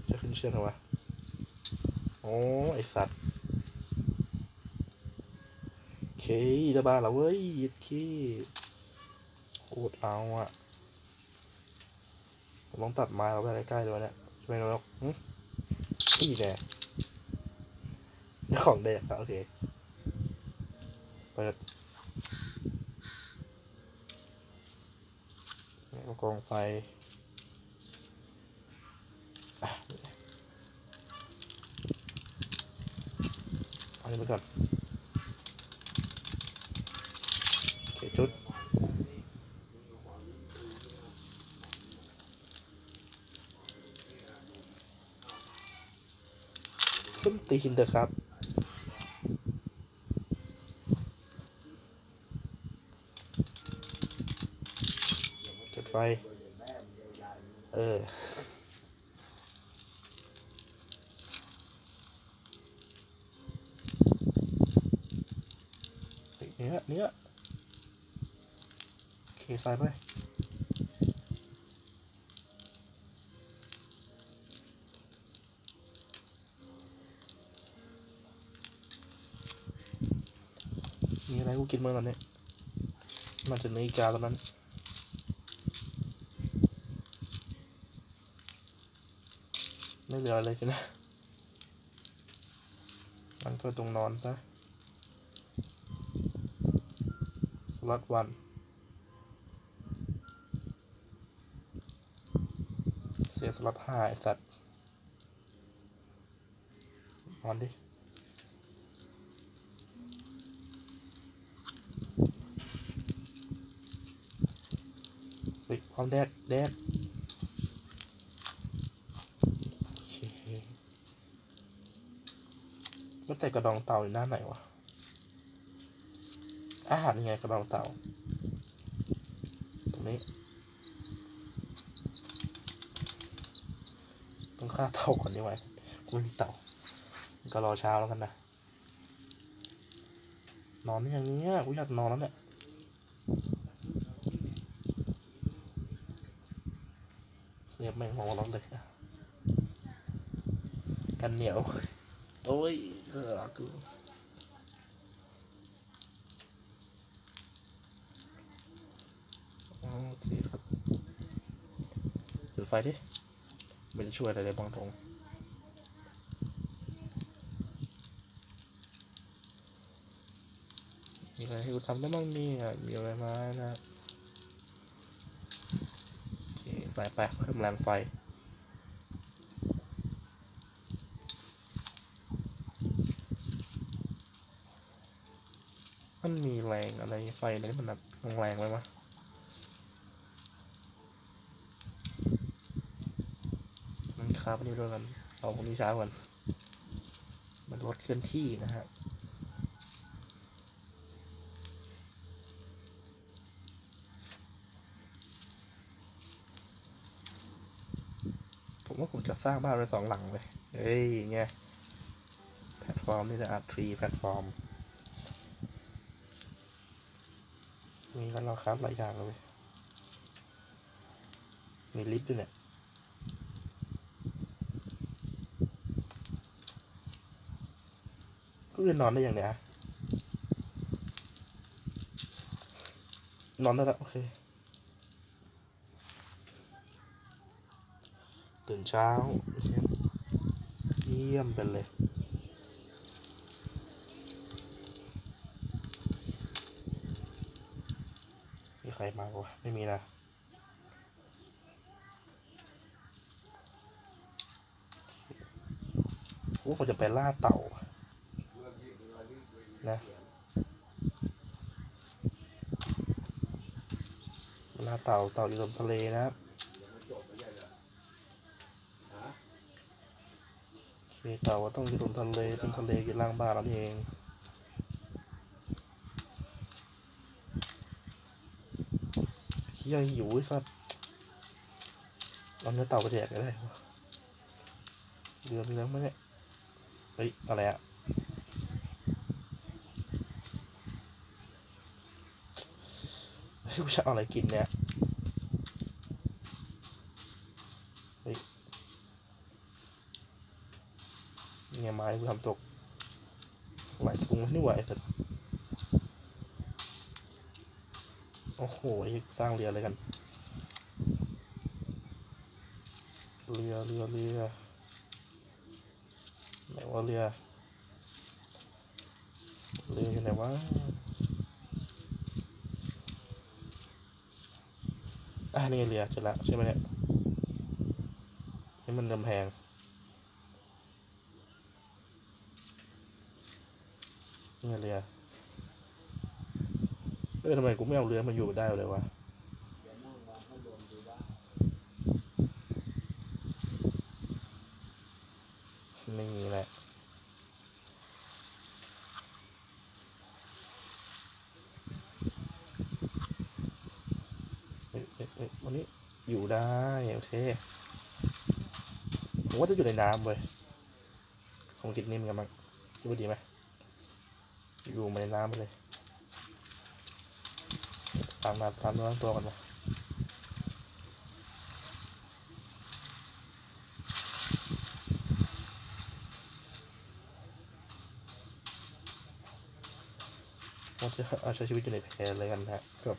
จะขึ้นเชือกเหรอวะโอ้ไอสัตว์เคจะบ้าแล้วเว้ยเคโคตรเอาอะผมต้องตัดไม้เราไปใกล้ๆด้วยเนี่ยไม่รู้หรอกนี่แน่นี่ ของเด็กอะโอเค เปิดกองไฟอันนี้ไปก่อนโอเคชุดส้นตีนเถอะครับ จุดไฟ เออ เนื้อเนื้อโอเคใส่ไปมีอะไรกูกินเมื่อตอนนี้มันจะเนื้ออีกาตอนนั้น ไม่เหลืออะไรใช่ไหมมันก็ตรงนอนซะ สล็อตวันเสียสล็อตห้าไอ้สัตว์ นอนดิโความแดก แดกโอเคก็ แต่กระดองเต่าอยู่หน้าไหนวะ อาหารยังไงกระดองเต่า ตรงนี้ต้องฆ่าเต่าก่อนดีไหมกูไม่มีเต่า ก็รอเช้าแล้วกันนะ นอนอย่างนี้กูอยากนอนแล้วเนี่ยเสียบแม่งมองร้อนเลย กันเหนียว โอ้ย เออกูโอเคครับเปิดไฟดิไม่ได้ช่วยอะไรเลยบางตรงมีอะไรให้กูทำได้บ้างนี่ยมีอะไรไหมานะโอเคใส่ไปเพิ่มแรงไฟ มันมีแรง อะไรไฟอะไรที่มันแบบแรงๆไหมะมันคาบอันนี้ด้วยกันเอาพวกนี้ช้าก่อนมันรถเคลื่อนที่นะฮะผมว่าผมจะสร้างบ้านไว้สองหลังเลยเฮ้ยไงแพลตฟอร์มนี่นะอาร์ tree platform มีกันเราครับหลายอย่างเลยมีลิฟต์ด้วยเนี่ยก็จะนอนได้อย่างเนี้ยนอนได้แล้วโอเค ตื่นเช้าเยี่ยมไปเลย มีใค รมาวะไม่มีนะโอ้ผมจะไปล่าเต่า นะล่าเต่าเต่าอยู่บนทะเลนะครับเต่าต้องอยู่ตรงทะเลตรงทะเลอยู่ล่างบ้านเราเอง ฮียหิวไอ้สัสเอาเนื้อเต่าไปแดกก็ได้เรือมีแล้วไหมเนี่ย เฮ้ย อะไรอะเฮ้ยกูจะเอาอะไรกินเนี่ย เฮ้ยเนี่ไงไม้กูทำตกไหลายถุงนี่หว่าไอ้สัส โอ้โหสร้างเรืออะไรกัน เรือเรือเรือไหนว่าเรือ เรืออยู่ไหนวะอะนี่เรือเจอละใช่ไหมเนี่ยนี่มันกำแพงนี่เรือ ออทำไมกูไม่เอาเรือมาอยู่ได้เลยวะนี่แหละเอ้เอ้เอ้วันนี้อยู่ได้ โอเคผมว่าจะอยู่ในน้ำเว้ยคงคิดนิ่มกันมั้งคิดว่าดีไหมอยู่มาในน้ำไปเลยามน้ำตามเนื้อตัวกันนะเราจะเอาใช้ชีวิตอยู่ในแพเลยกันนะฮะกับ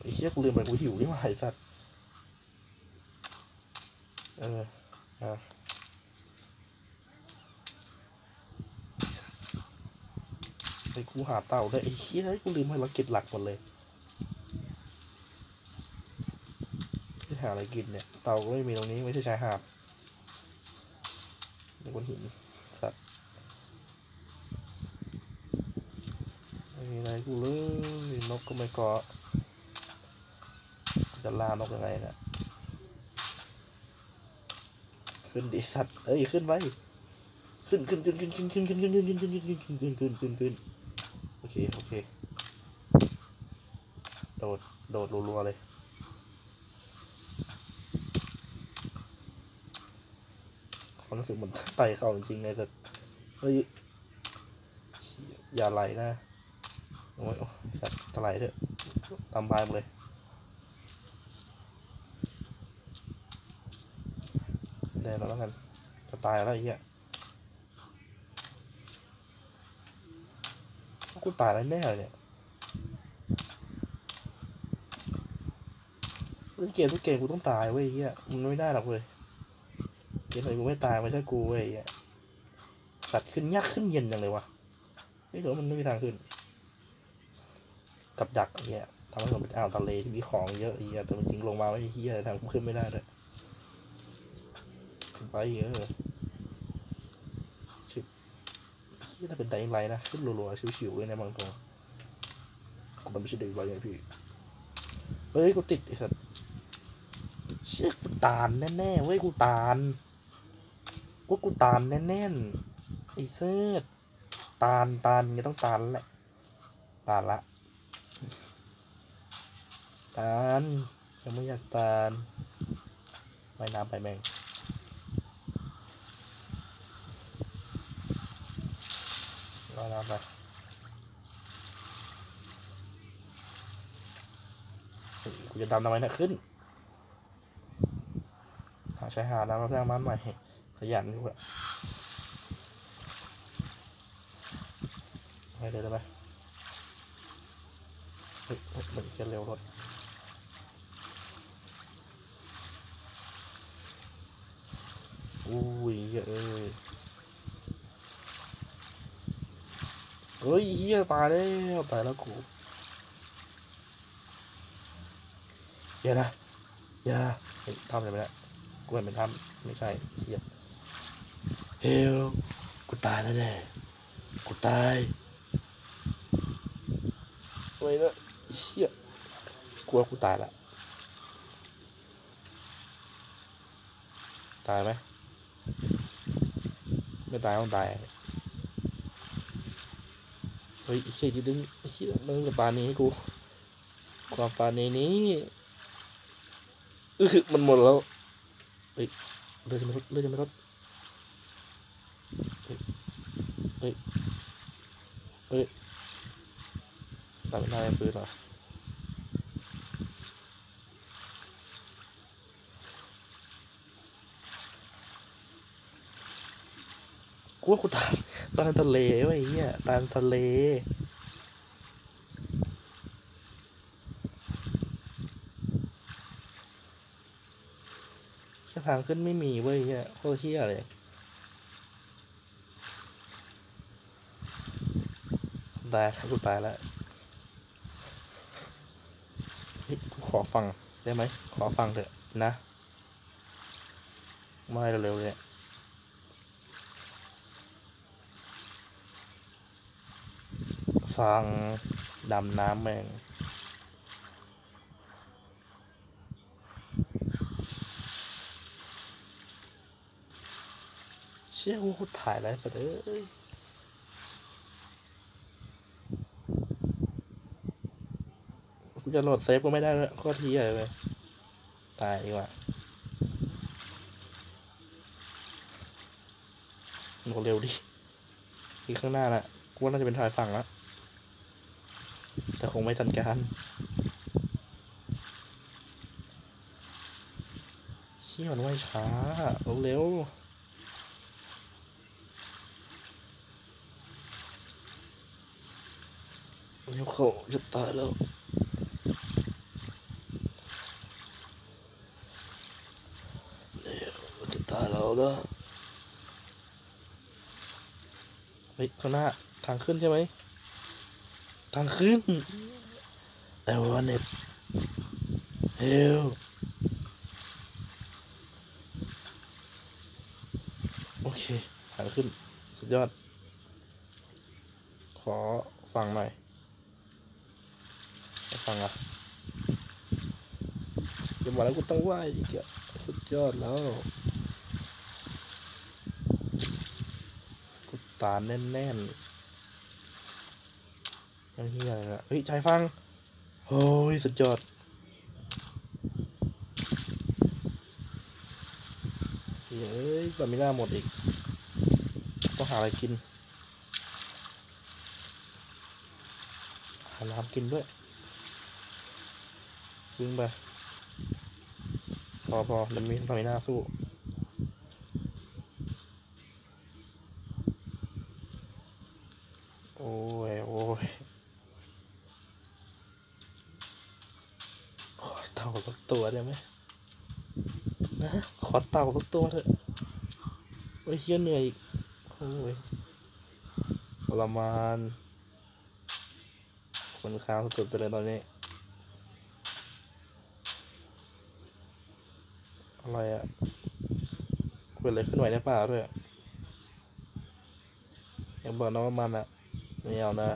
ไอ้เชี่ยกูลืมไปกูหิวนี่หว่าไอ้สัตว์เอออะไอ้กู หาเต่าได้วยไอ้เชี่ยกูลืมภารกิจหลักหมดเลยไปหาอะไรกินเนี่ย เต่าก็ไม่มีตรงนี้ไม่ใช่ชายหาดในบนหินสัตว์มีอะไรกูเลยนกก็ไม่เกาะจะล่านกยังไงเนะขึ้นดิสัตว์เอ้ยขึ้นไปขึ้นขึ้นขึ้นขึ้นขึ้นขึ้นขึ้นขึ้นขึ้นขึ้นขึ้นขึ้นขึ้นขึ้นขึ้นขึ้นขึ้นโอ เค โอเค โดด โดดรัวๆเลย ความรู้สึกเหมันไต่เข้าจริงๆเลยแต่เฮ้ย อย่าไหลนะ โอ้ยสัตว์ถลายเถอะตามบายหมดเลยแดนเราแล้วกันจะตายแล้วไอ้เหี้ย กูตายแล้วแน่เลยเนี่ยเล่นเกมทุกเกมกูต้องตายเว้ยเหี้ยมันไม่ได้หรอกเว้ยเกมไหนกูไม่ตายไม่ใช่กูเว้ยเหี้ยสัตว์ขึ้นยากขึ้นเย็นจังเลยวะไม่รู้มันไม่มีทางขึ้น กับดักเหี้ยทำให้ผมเป็นอ่าวทะเลที่มีของเยอะเหี้ยแต่จริงลงมาไม่มีเหี้ยทางขึ้นไม่ได้เลยขึ้นไปเออชิบ เหี้ยถ้าเป็นไดอิงไลน์นะ ขึ้นรัวๆชิวๆเลยนะบางตัวกูมันไม่ใช่ไดอิงไลน์ไงพี่ เฮ้ย กูติดไอ้สัสเชี่ยกูตานแน่ๆเว้ยกูตานว่ากูตานแน่ๆไอ้เซิร์ชตานตานยังต้องตานแหละ ตานละ ตาลยังไม่อยากตาลไปน้ำไปแมง รอน้ำไปเฮ้ยกูจะดำทำไมนะขึ้น หาชายหาดน้ำมาสร้างบ้านใหม่ ขยันกูอะไปเลยได้ไหมเฮ้ยเฮ้ยมันเขียนเร็วรถอุ้ยเยเอ้ย เฮ้ยเฮียตายแล้วตายแล้วกูอย่านะอย่าทำอะไรไม่ได้กูเห็นเป็นทำไม่ใช่เฮียเฮลกูตายแล้วแน่กูตายไม่นะเฮียกูว่ากูตายละตายไหมไม่ตายต้องตาย ฮ้ยเชี่ยจะดึงเชี่ยมึงกับปานี้ให้กูความปานี้นี้อือมันหมดแล้วเฮ้ยเลือดจะไม่ลดเลือดจะไม่ลดเฮ้ยเฮ้ยเฮ้ยตายไม่ได้ฟื้นเหรอ กูว่ากูตายตายทะเลไว้ยไอ้เหี้ยตายทะเลแค่ทางขึ้นไม่มีเว้ยเหี้ยโคตรเหี้ยเลยตายแล้วกูตายแล้วเฮ้ยกูขอฟังได้ไหม ขอฟังเถอะนะ ไม่เร็วๆเลย ฟัง ดำน้ำแมงเชี่ยกูถ่ายอะไรสัตว์เอ้ยกูจะโหลดเซฟก็ไม่ได้เลยโคตรทีใหญ่เลย ตายดีกว่าหนูเร็วดิอีกข้างหน้าน่ะกูว่าน่าจะเป็นทายฝั่งแล้ว แต่คงไม่ทันการเชี่ยมันว่ายช้าเร็วเร็วเขาจะตายแล้วเร็วจะตายแล้วนะเฮ้ยข้างหน้าทางขึ้นใช่ไหม ทางขึ้นแต่ว่าเน็ตเฮลโอเคทางขึ้น สุดยอด ขอฟังหน่อยฟังอะย่าบอกแล้วกูต้องไหวอีกอะสุดยอดแล้วกูตาแน่นๆ เฮียอะไรนะเฮ้ยใจฟังโอ้ยสุดยอดเฮ้ยสามิน่าหมดอีก ต้องหาอะไรกิน หาน้ำกินด้วยวิ่งไป พอพอเดี๋ยวมีสามิน่าสู้ ตัวได้ไหมนะขอเต่าสักตัวเถอะโอ้ยเฮียเหนื่อยอีกโอ้ยทรมานคนค้างสุดๆไปเลยตอนนี้อะไรอะเกิดอะไรขึ้นไหวได้เปล่าด้วยยังบอกนะว่ามันอะไม่เอานะ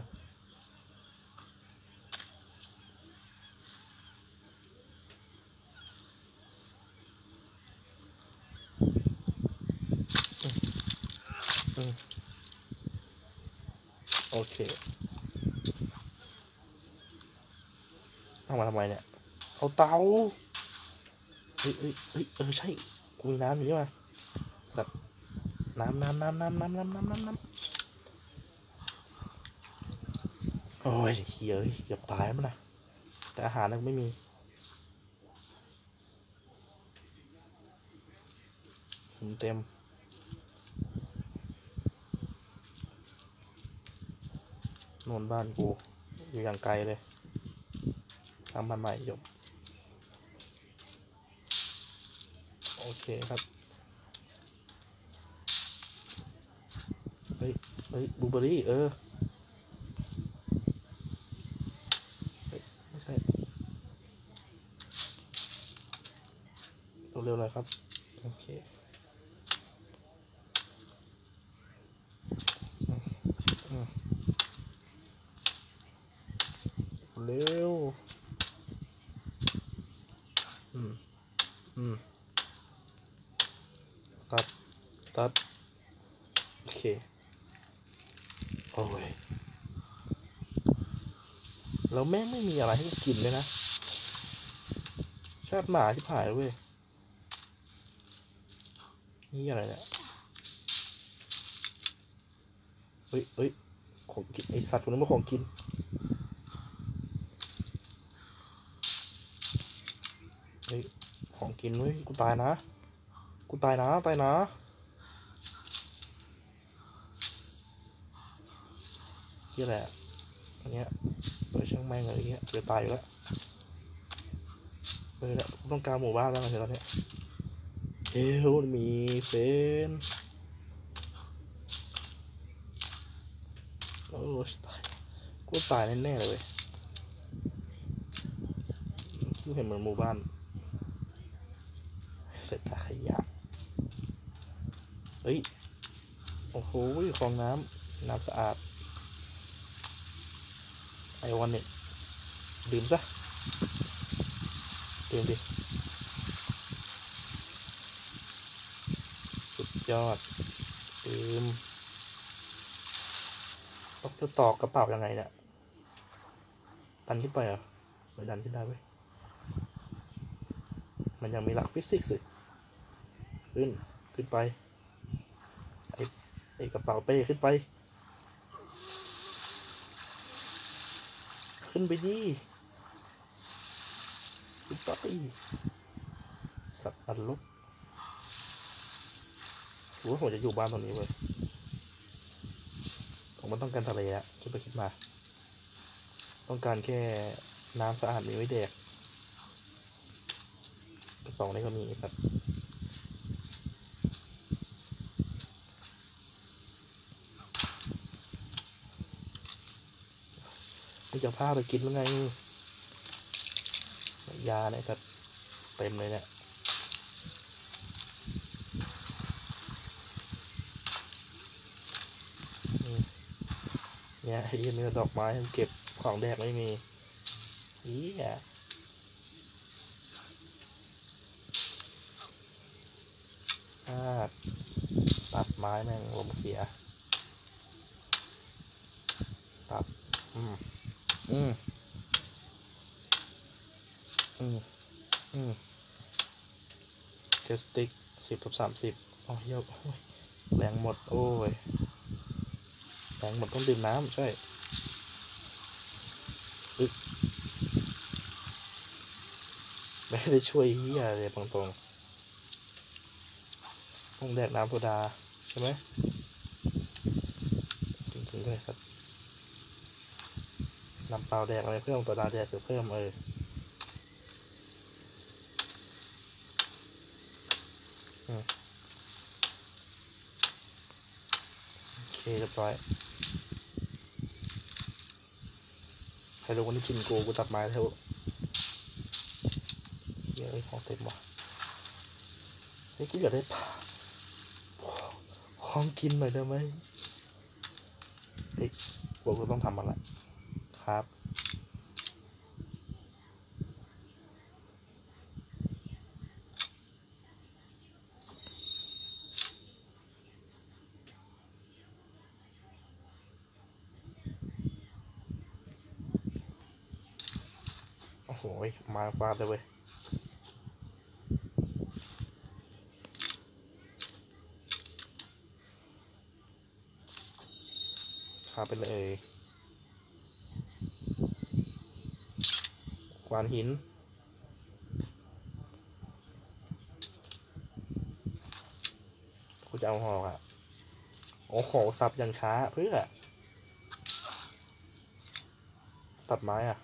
อืมโอเค ทำมาทำไมเนี่ยเอาเตาเฮ้ยเฮ้ยเฮ้ยเออใช่กูมีน้ำอยู่นี่มาสัตว์น้ำน้ำน้ำน้ำน้ำน้ำน้ำน้ำน้ำโอ้ยเฮียเอ้ยเกือบตายแล้วมันนะแต่อาหารนักไม่มีผมเต็มโนนบ้านกูอยู่อย่างไกลเลย ทำบ้าใหม่จบโอเคครับ เฮ้ย เฮ้ยบูเบอร์รี่ เออเฮ้ยไม่ใช่เร็วๆเลยครับ โอเคอืมอืม เร็ว อืม อืม ตัด ตัดโอเค โอ้ยแล้วแม่งไม่มีอะไรให้กินเลยนะ ชาติหมาที่ผ่ายเว้ย นี่อะไรเนี่ยเฮ้ยเฮ้ยของกิน ไอสัตว์คนนั้นมาของกินเฮ้ยของกินเว้ย กูตายนะ กูตายนะ ตายนะ ที่แหละอันเนี้ยเปิดช่างแม่งอะไรเงี้ยเดี๋ยวตายอยู่แล้วเออเนี่ยกูต้องการหมู่บ้านแล้วกันเดี๋ยวตอนเนี้ยเฮลมีเฟนโอ้ยตายกูตายแน่ๆเลยเว้ยกูเห็นเหมือนหมู่บ้านเสร็จแล้วขยะเฮ้ย โอ้โหคลองน้ำน้ำสะอาด อวันเนี่ยดื่มซะดื่มดิ สุดยอด ดื่มต้องจะต่อกระเป๋ายังไงเนี่ยดันขึ้นไปเหรอไม่ดันขึ้นได้เว้ย มันยังมีหลักฟิสิกส์สิขึ้น ขึ้นไป ไอไอกระเป๋าเป้ขึ้นไป ขึ้นไปดิขึ้นไปสัตว์นรกรู้ว่าผมจะอยู่บ้านตรงนี้เว้ยผมมันต้องการทะเลอะคิดไปคิดมา ต้องการแค่น้ำสะอาดมีไว้แดกกระป๋านี้ก็มีครับ จะเอาผ้าไปกินแล้วไงยาเนี่ยครับเต็มเลยเนี่ยเนี่ยไอ้เหี้ยมีแต่ดอกไม้เก็บของแดกไม่มีอีอะพลาตัดไม้แม่งลมเสียตัด อืม อืมอืมอืมเกสติกสิบกับสามสิบโอ้ยเหี้ยโอ้ยแรงหมด โอ้ยแรงหมดต้องดื่มน้ำใช่อึไม่ได้ช่วยเฮียเลยตรงๆต้องแดกน้ำโซดา ใช่ไหมจริงๆด้วยครับ น้ำเปล่าแดกอะไรเพิ่มโซดาแดกหรือเพิ่มเออโอเคเรียบร้อยใครรู้วันนี้กินกูกูตัดไม้เถอะเฮ้ยของเต็มว่ะเฮ้ยกูอยากได้ผ้าของกินหน่อยได้ไหมเฮ้ยกูกูต้องทำมันละครับ โอ้โหย มาดเลยเว้ยขาไปเลยกวานหิน กูจะเอาหอกอะโอ้โห สับอย่างช้าเพื่อ ตัดไม้อะ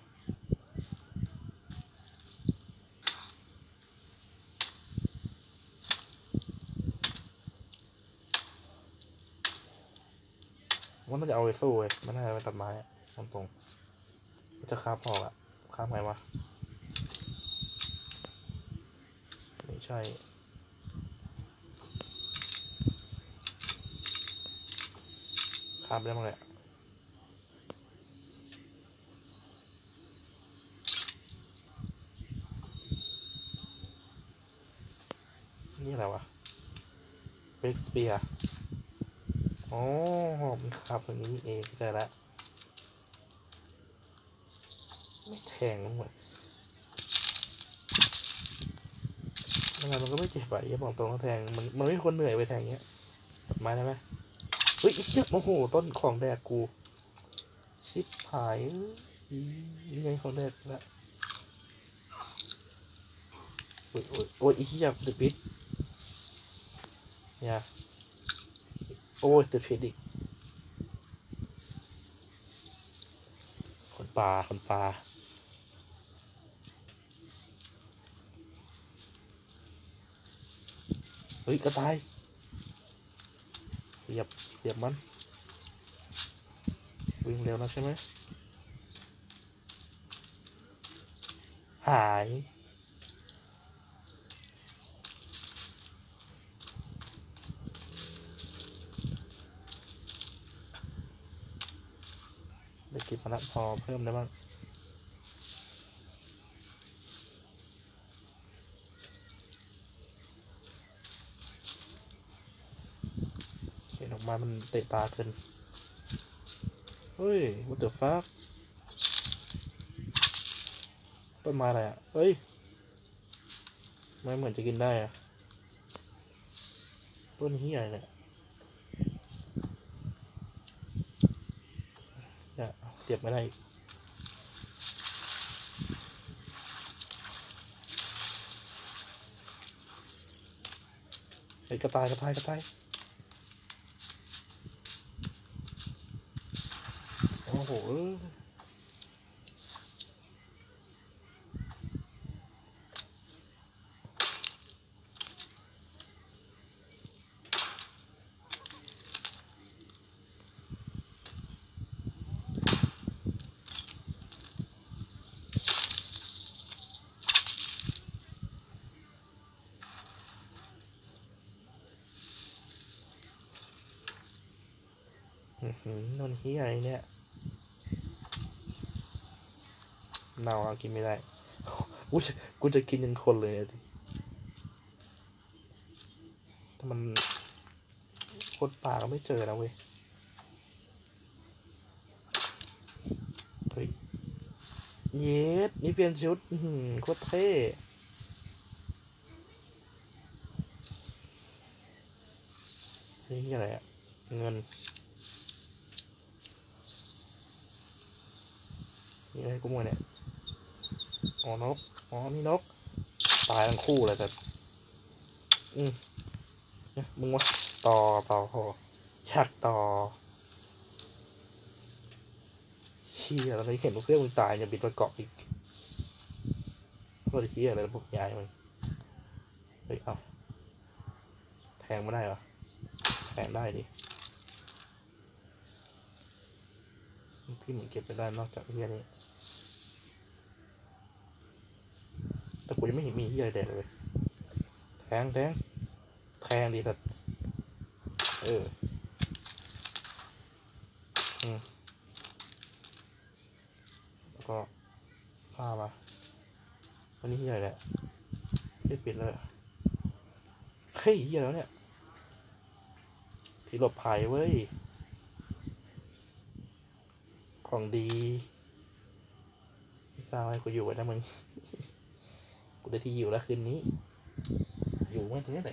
ว่าน่าจะเอา ไปสู้เว้ยมันน่าจะไปตัดไม้ตรงตรงๆมันจะคาบพอกอะคาบไงวะไม่ใช่คาบได้มั้งเลยนี่อะไรวะเบรกสเปียร์ อ๋อมันขับอย่างนี้เองได้ล้วไม่แทงหมดยังไงมันก็ไม่เจ็บอะอย่าบอกตรงว่าแทงมันมันไม่มีคนเหนื่อยไปแทงเงี้ยตัดไม้ได้ไหมเฮ้ยไอเชี่ยโอ้โหต้นของแดกกู ชิบหายยังไงของแดกละโอ้ยโอ้ยโอ้ยไอเหี้ยติดพิษเนี่ย โอ้ยติดผิดอีกคนป่าคนป่าเฮ้ยกระต่ายเสียบเสียบมัน วิ่งเร็วนะใช่ไหมหาย ได้กินมะละพอเพิ่มได้บ้างเขียนออกมามันเตะตาเกินเฮ้ย what the fuck ต้นไม้อะไรอะเฮ้ย ไม่เหมือนจะกินได้อะ ต้นเฮียอะไรเนี่ย เสียบไม่ได้เฮ้ยกระต่ายกระต่ายกระต่ายโอ้โห เฮียอะไรเนี่ยเน่าเอากินไม่ได้กูจะกูจะกินเป็นคนเลยเนี่ยดิถ้ามันคนป่าก็ไม่เจอนะเว้ยเฮ้ยเยสนี่เปลี่ยนชุดโคตรเท่นี่อะไรอะเงิน นี่อะไรกูมัวเนี่ยอ๋อนกอ๋อนี่นก ตายทั้งคู่เลยแต่อืมเนี่ยมึงวะต่อต่อพออยากต่อเชี่ยแล้วไม่เห็นว่าเพื่อนมึงตายเนี่ยบิดมาเกาะอีกโคตรเชี่ยอะไรพวกยายมันเฮ้ยเอาแทงไม่ได้เหรอแทงได้ดิพี่เหมือนเก็บไปได้นอกจากเฮียนี่ แต่กูยังไม่เห็นมีเฮียอะไรแดกเลยแทงแทงแทงดีสัตว์เอออืมแล้วก็ผ้ามาวันนี้เฮียอะไรแหละไม่ปิดเลยเหรอเฮ้ยเฮียแล้วเนี่ยที่หลบภัยเว้ย ของดีไม่ทราบให้กูอยู่ไว้นะมึง ได้ที่อยู่แล้วคืนนี้ อยู่ไม่ถึงไหน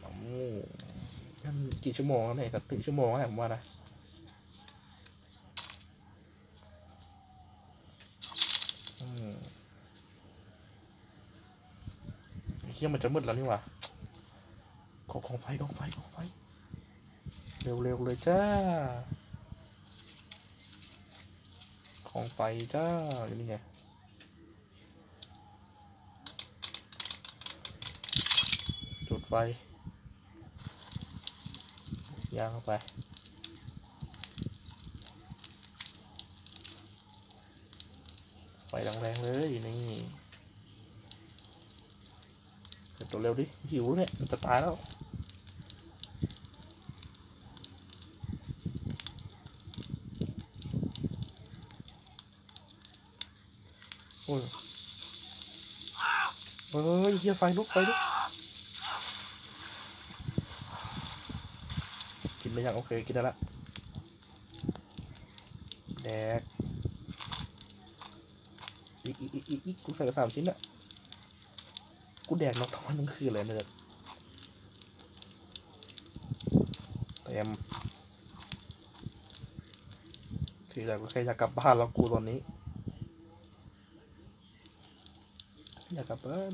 โอ้โหนั่นกี่ชั่วโมงแล้วเนี่ยสักถึงชั่วโมงแล้วผมว่านะอืมเฮียมันจะมืดแล้วนี่ว่าของของไฟของไฟของไฟ เร็วๆเลยจ้า ของไฟจ้าอยู่นี่ไง จุด ไฟยางเข้าไปไฟแรงๆเลยนี่เสร็จตัวเร็วดิ หิวเนี่ย มันจะตายแล้วโอ้ยเฮ้ยเฮียไฟลุกไฟลุก นไปยังโอเคกินได้ละแดกอีกอีกอีกอีกอีกกูใส่ไปสามชิ้นอะกูแดกนกทั้งวันทั้งคืนเลยเนี่ยเต็มทีแรกก็แค่อยากกลับบ้านแล้วกูตอนนี้ อยากกลับบ้าน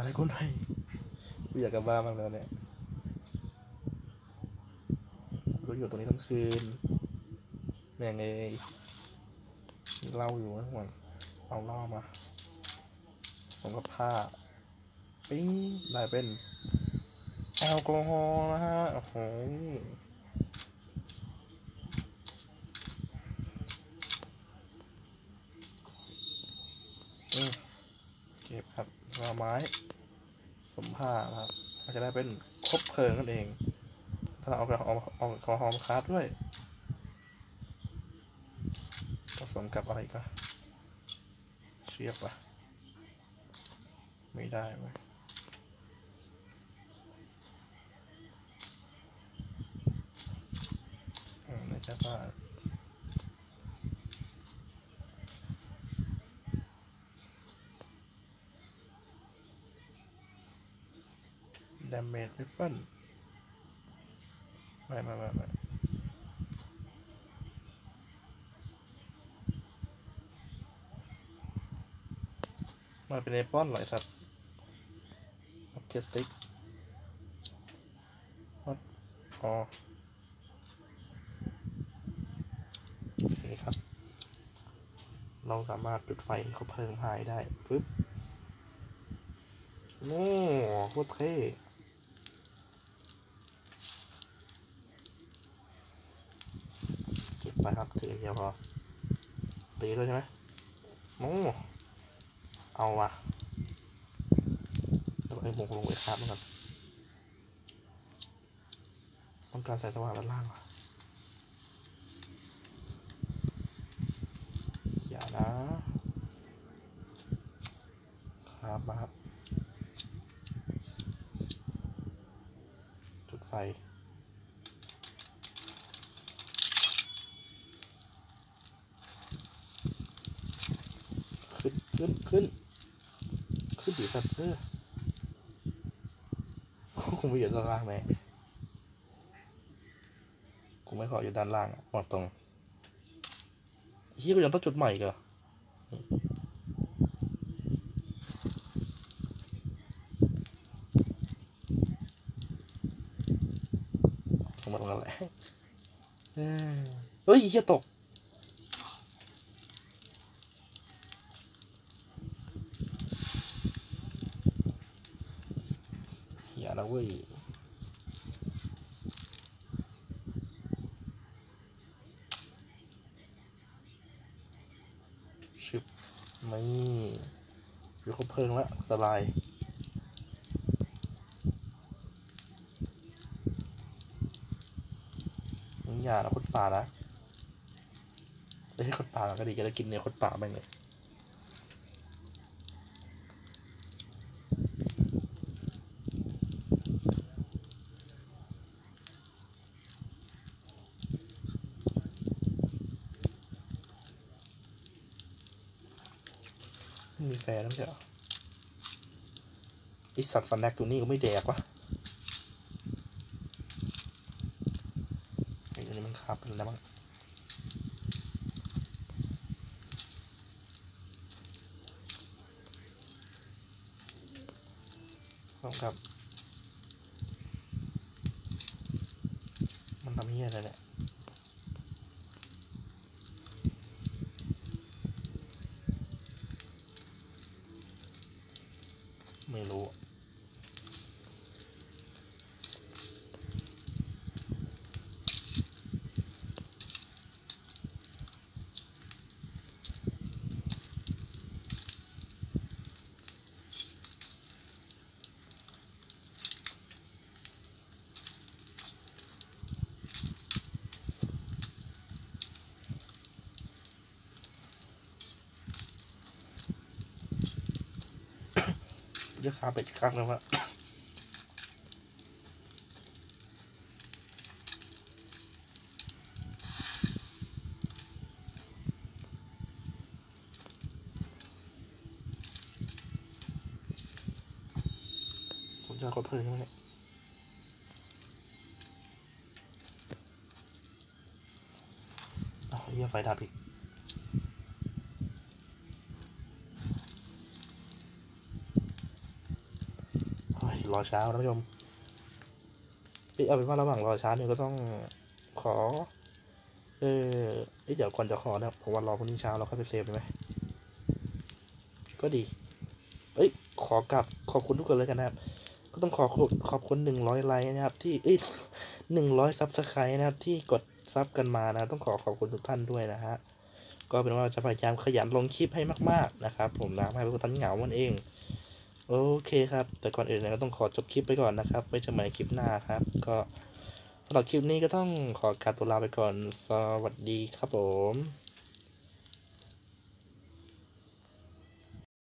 กลับบ้านให้กูหน่อยกูอยากกลับบ้านมากแล้วเนี่ยกูอยู่ตรงนี้ทั้งคืน แม่งเอ้ยเล่าอยู่นะทุกวันเอาเล่ามาผมกับผ้าปิ้งได้เป็นแอลกอฮอล์นะฮะ โอ้โหเก็บครับวาไม้ ผ้านะครับก็จะได้เป็นครบเพลิงนั่นเอง ถ้าเอาไปเอาเอาแอลกอฮอล์มาคัดด้วยผสมกับอะไรก็เชียบปะไม่ได้เว้ยอืมไม่ใช่ผ้า damage weapon ไม่ไม่ไม่ไม่มันเป็นเอปอนเหรอไอ้สัตว์โอเคสติ๊กอ๋อโอเคครับ เราสามารถจุดไฟเขาเพลิงหายได้ปึ๊บโอ้โคตรเท่เก็บ ไปครับถือเดียวพอตีด้วยใช่ไหมโอ้เอาว่ะแล้วไอ้หมงลงไปคาบมันก่อนมันต้องการใส่สว่างด้านล่างว่ะอย่านะครับมาครับ จุดไฟ ขึ้น ขึ้น ขึ้น ขึ้นดีสัตว์ เออคงไม่อยู่ด้านล่างแน่กูไม่ขออยู่ด้านล่างอะบอกตรงเฮียก็ยังต้องจุดใหม่กเหรอมาตรงนั้นแหละเออเฮ้ยเฮียตก อย่านะเว้ย ชิบไม่อยู่ครบเพ ลาย มึงอย่านะคนป่านะไม่ใช่คนป่าก็ดีจะได้กินเนื้อคนป่าแม่งเลย ไม่มีแฟนแล้วไม่ใช่เหรอไอสัตว์ฟันแนกตัวนี้ก็ไม่แดกวะไอ้ตัวนี้มันขับเป็นแล้วมั้งต้องครับ มันทำเฮี้ยอะไรเนี่ย ไม่รู้ เยอะขาเป็ดครั้งแล้ววะผมจะกดเพลิงใช่ไหมเนี่ยอ้าเหี้ยไฟดับอีก เฮ้ยร อเช้านะผู้ชมเอ้ยเอาเป็นว่าระหว่างรอเช้าเนี่ยก็ต้องขอ เออเอ้ยเดี๋ยวก่อนจะขอเนะผมว่ารอพรุ่งนี้เช้าเราค่อยไป save ได้ไหมก็ดี เอ้ย ขอกลับขอบคุณทุกคนเลยกันนะครับ ก็ต้องขอขอบขอบคุณหนึ่งร้อยไลค์นะครับ ที่ เอ้ยหนึ่งร้อย subscribe นะครับ ที่กด sub กันมานะ ต้องขอขอบคุณทุกท่านด้วยนะฮะ ก็เป็นว่าจะพยายามขยันลงคลิปให้มาก ๆ นะครับ ผมนะให้พวกท่านเหงามันเอง โอเคครับ แต่ก่อนอื่นเนี่ยก็ต้องขอจบคลิปไปก่อนนะครับ ไว้เจอกันใหม่ในคลิปหน้าครับ ก็สำหรับคลิปนี้ก็ต้องขอการตัวลาไปก่อน สวัสดีครับผม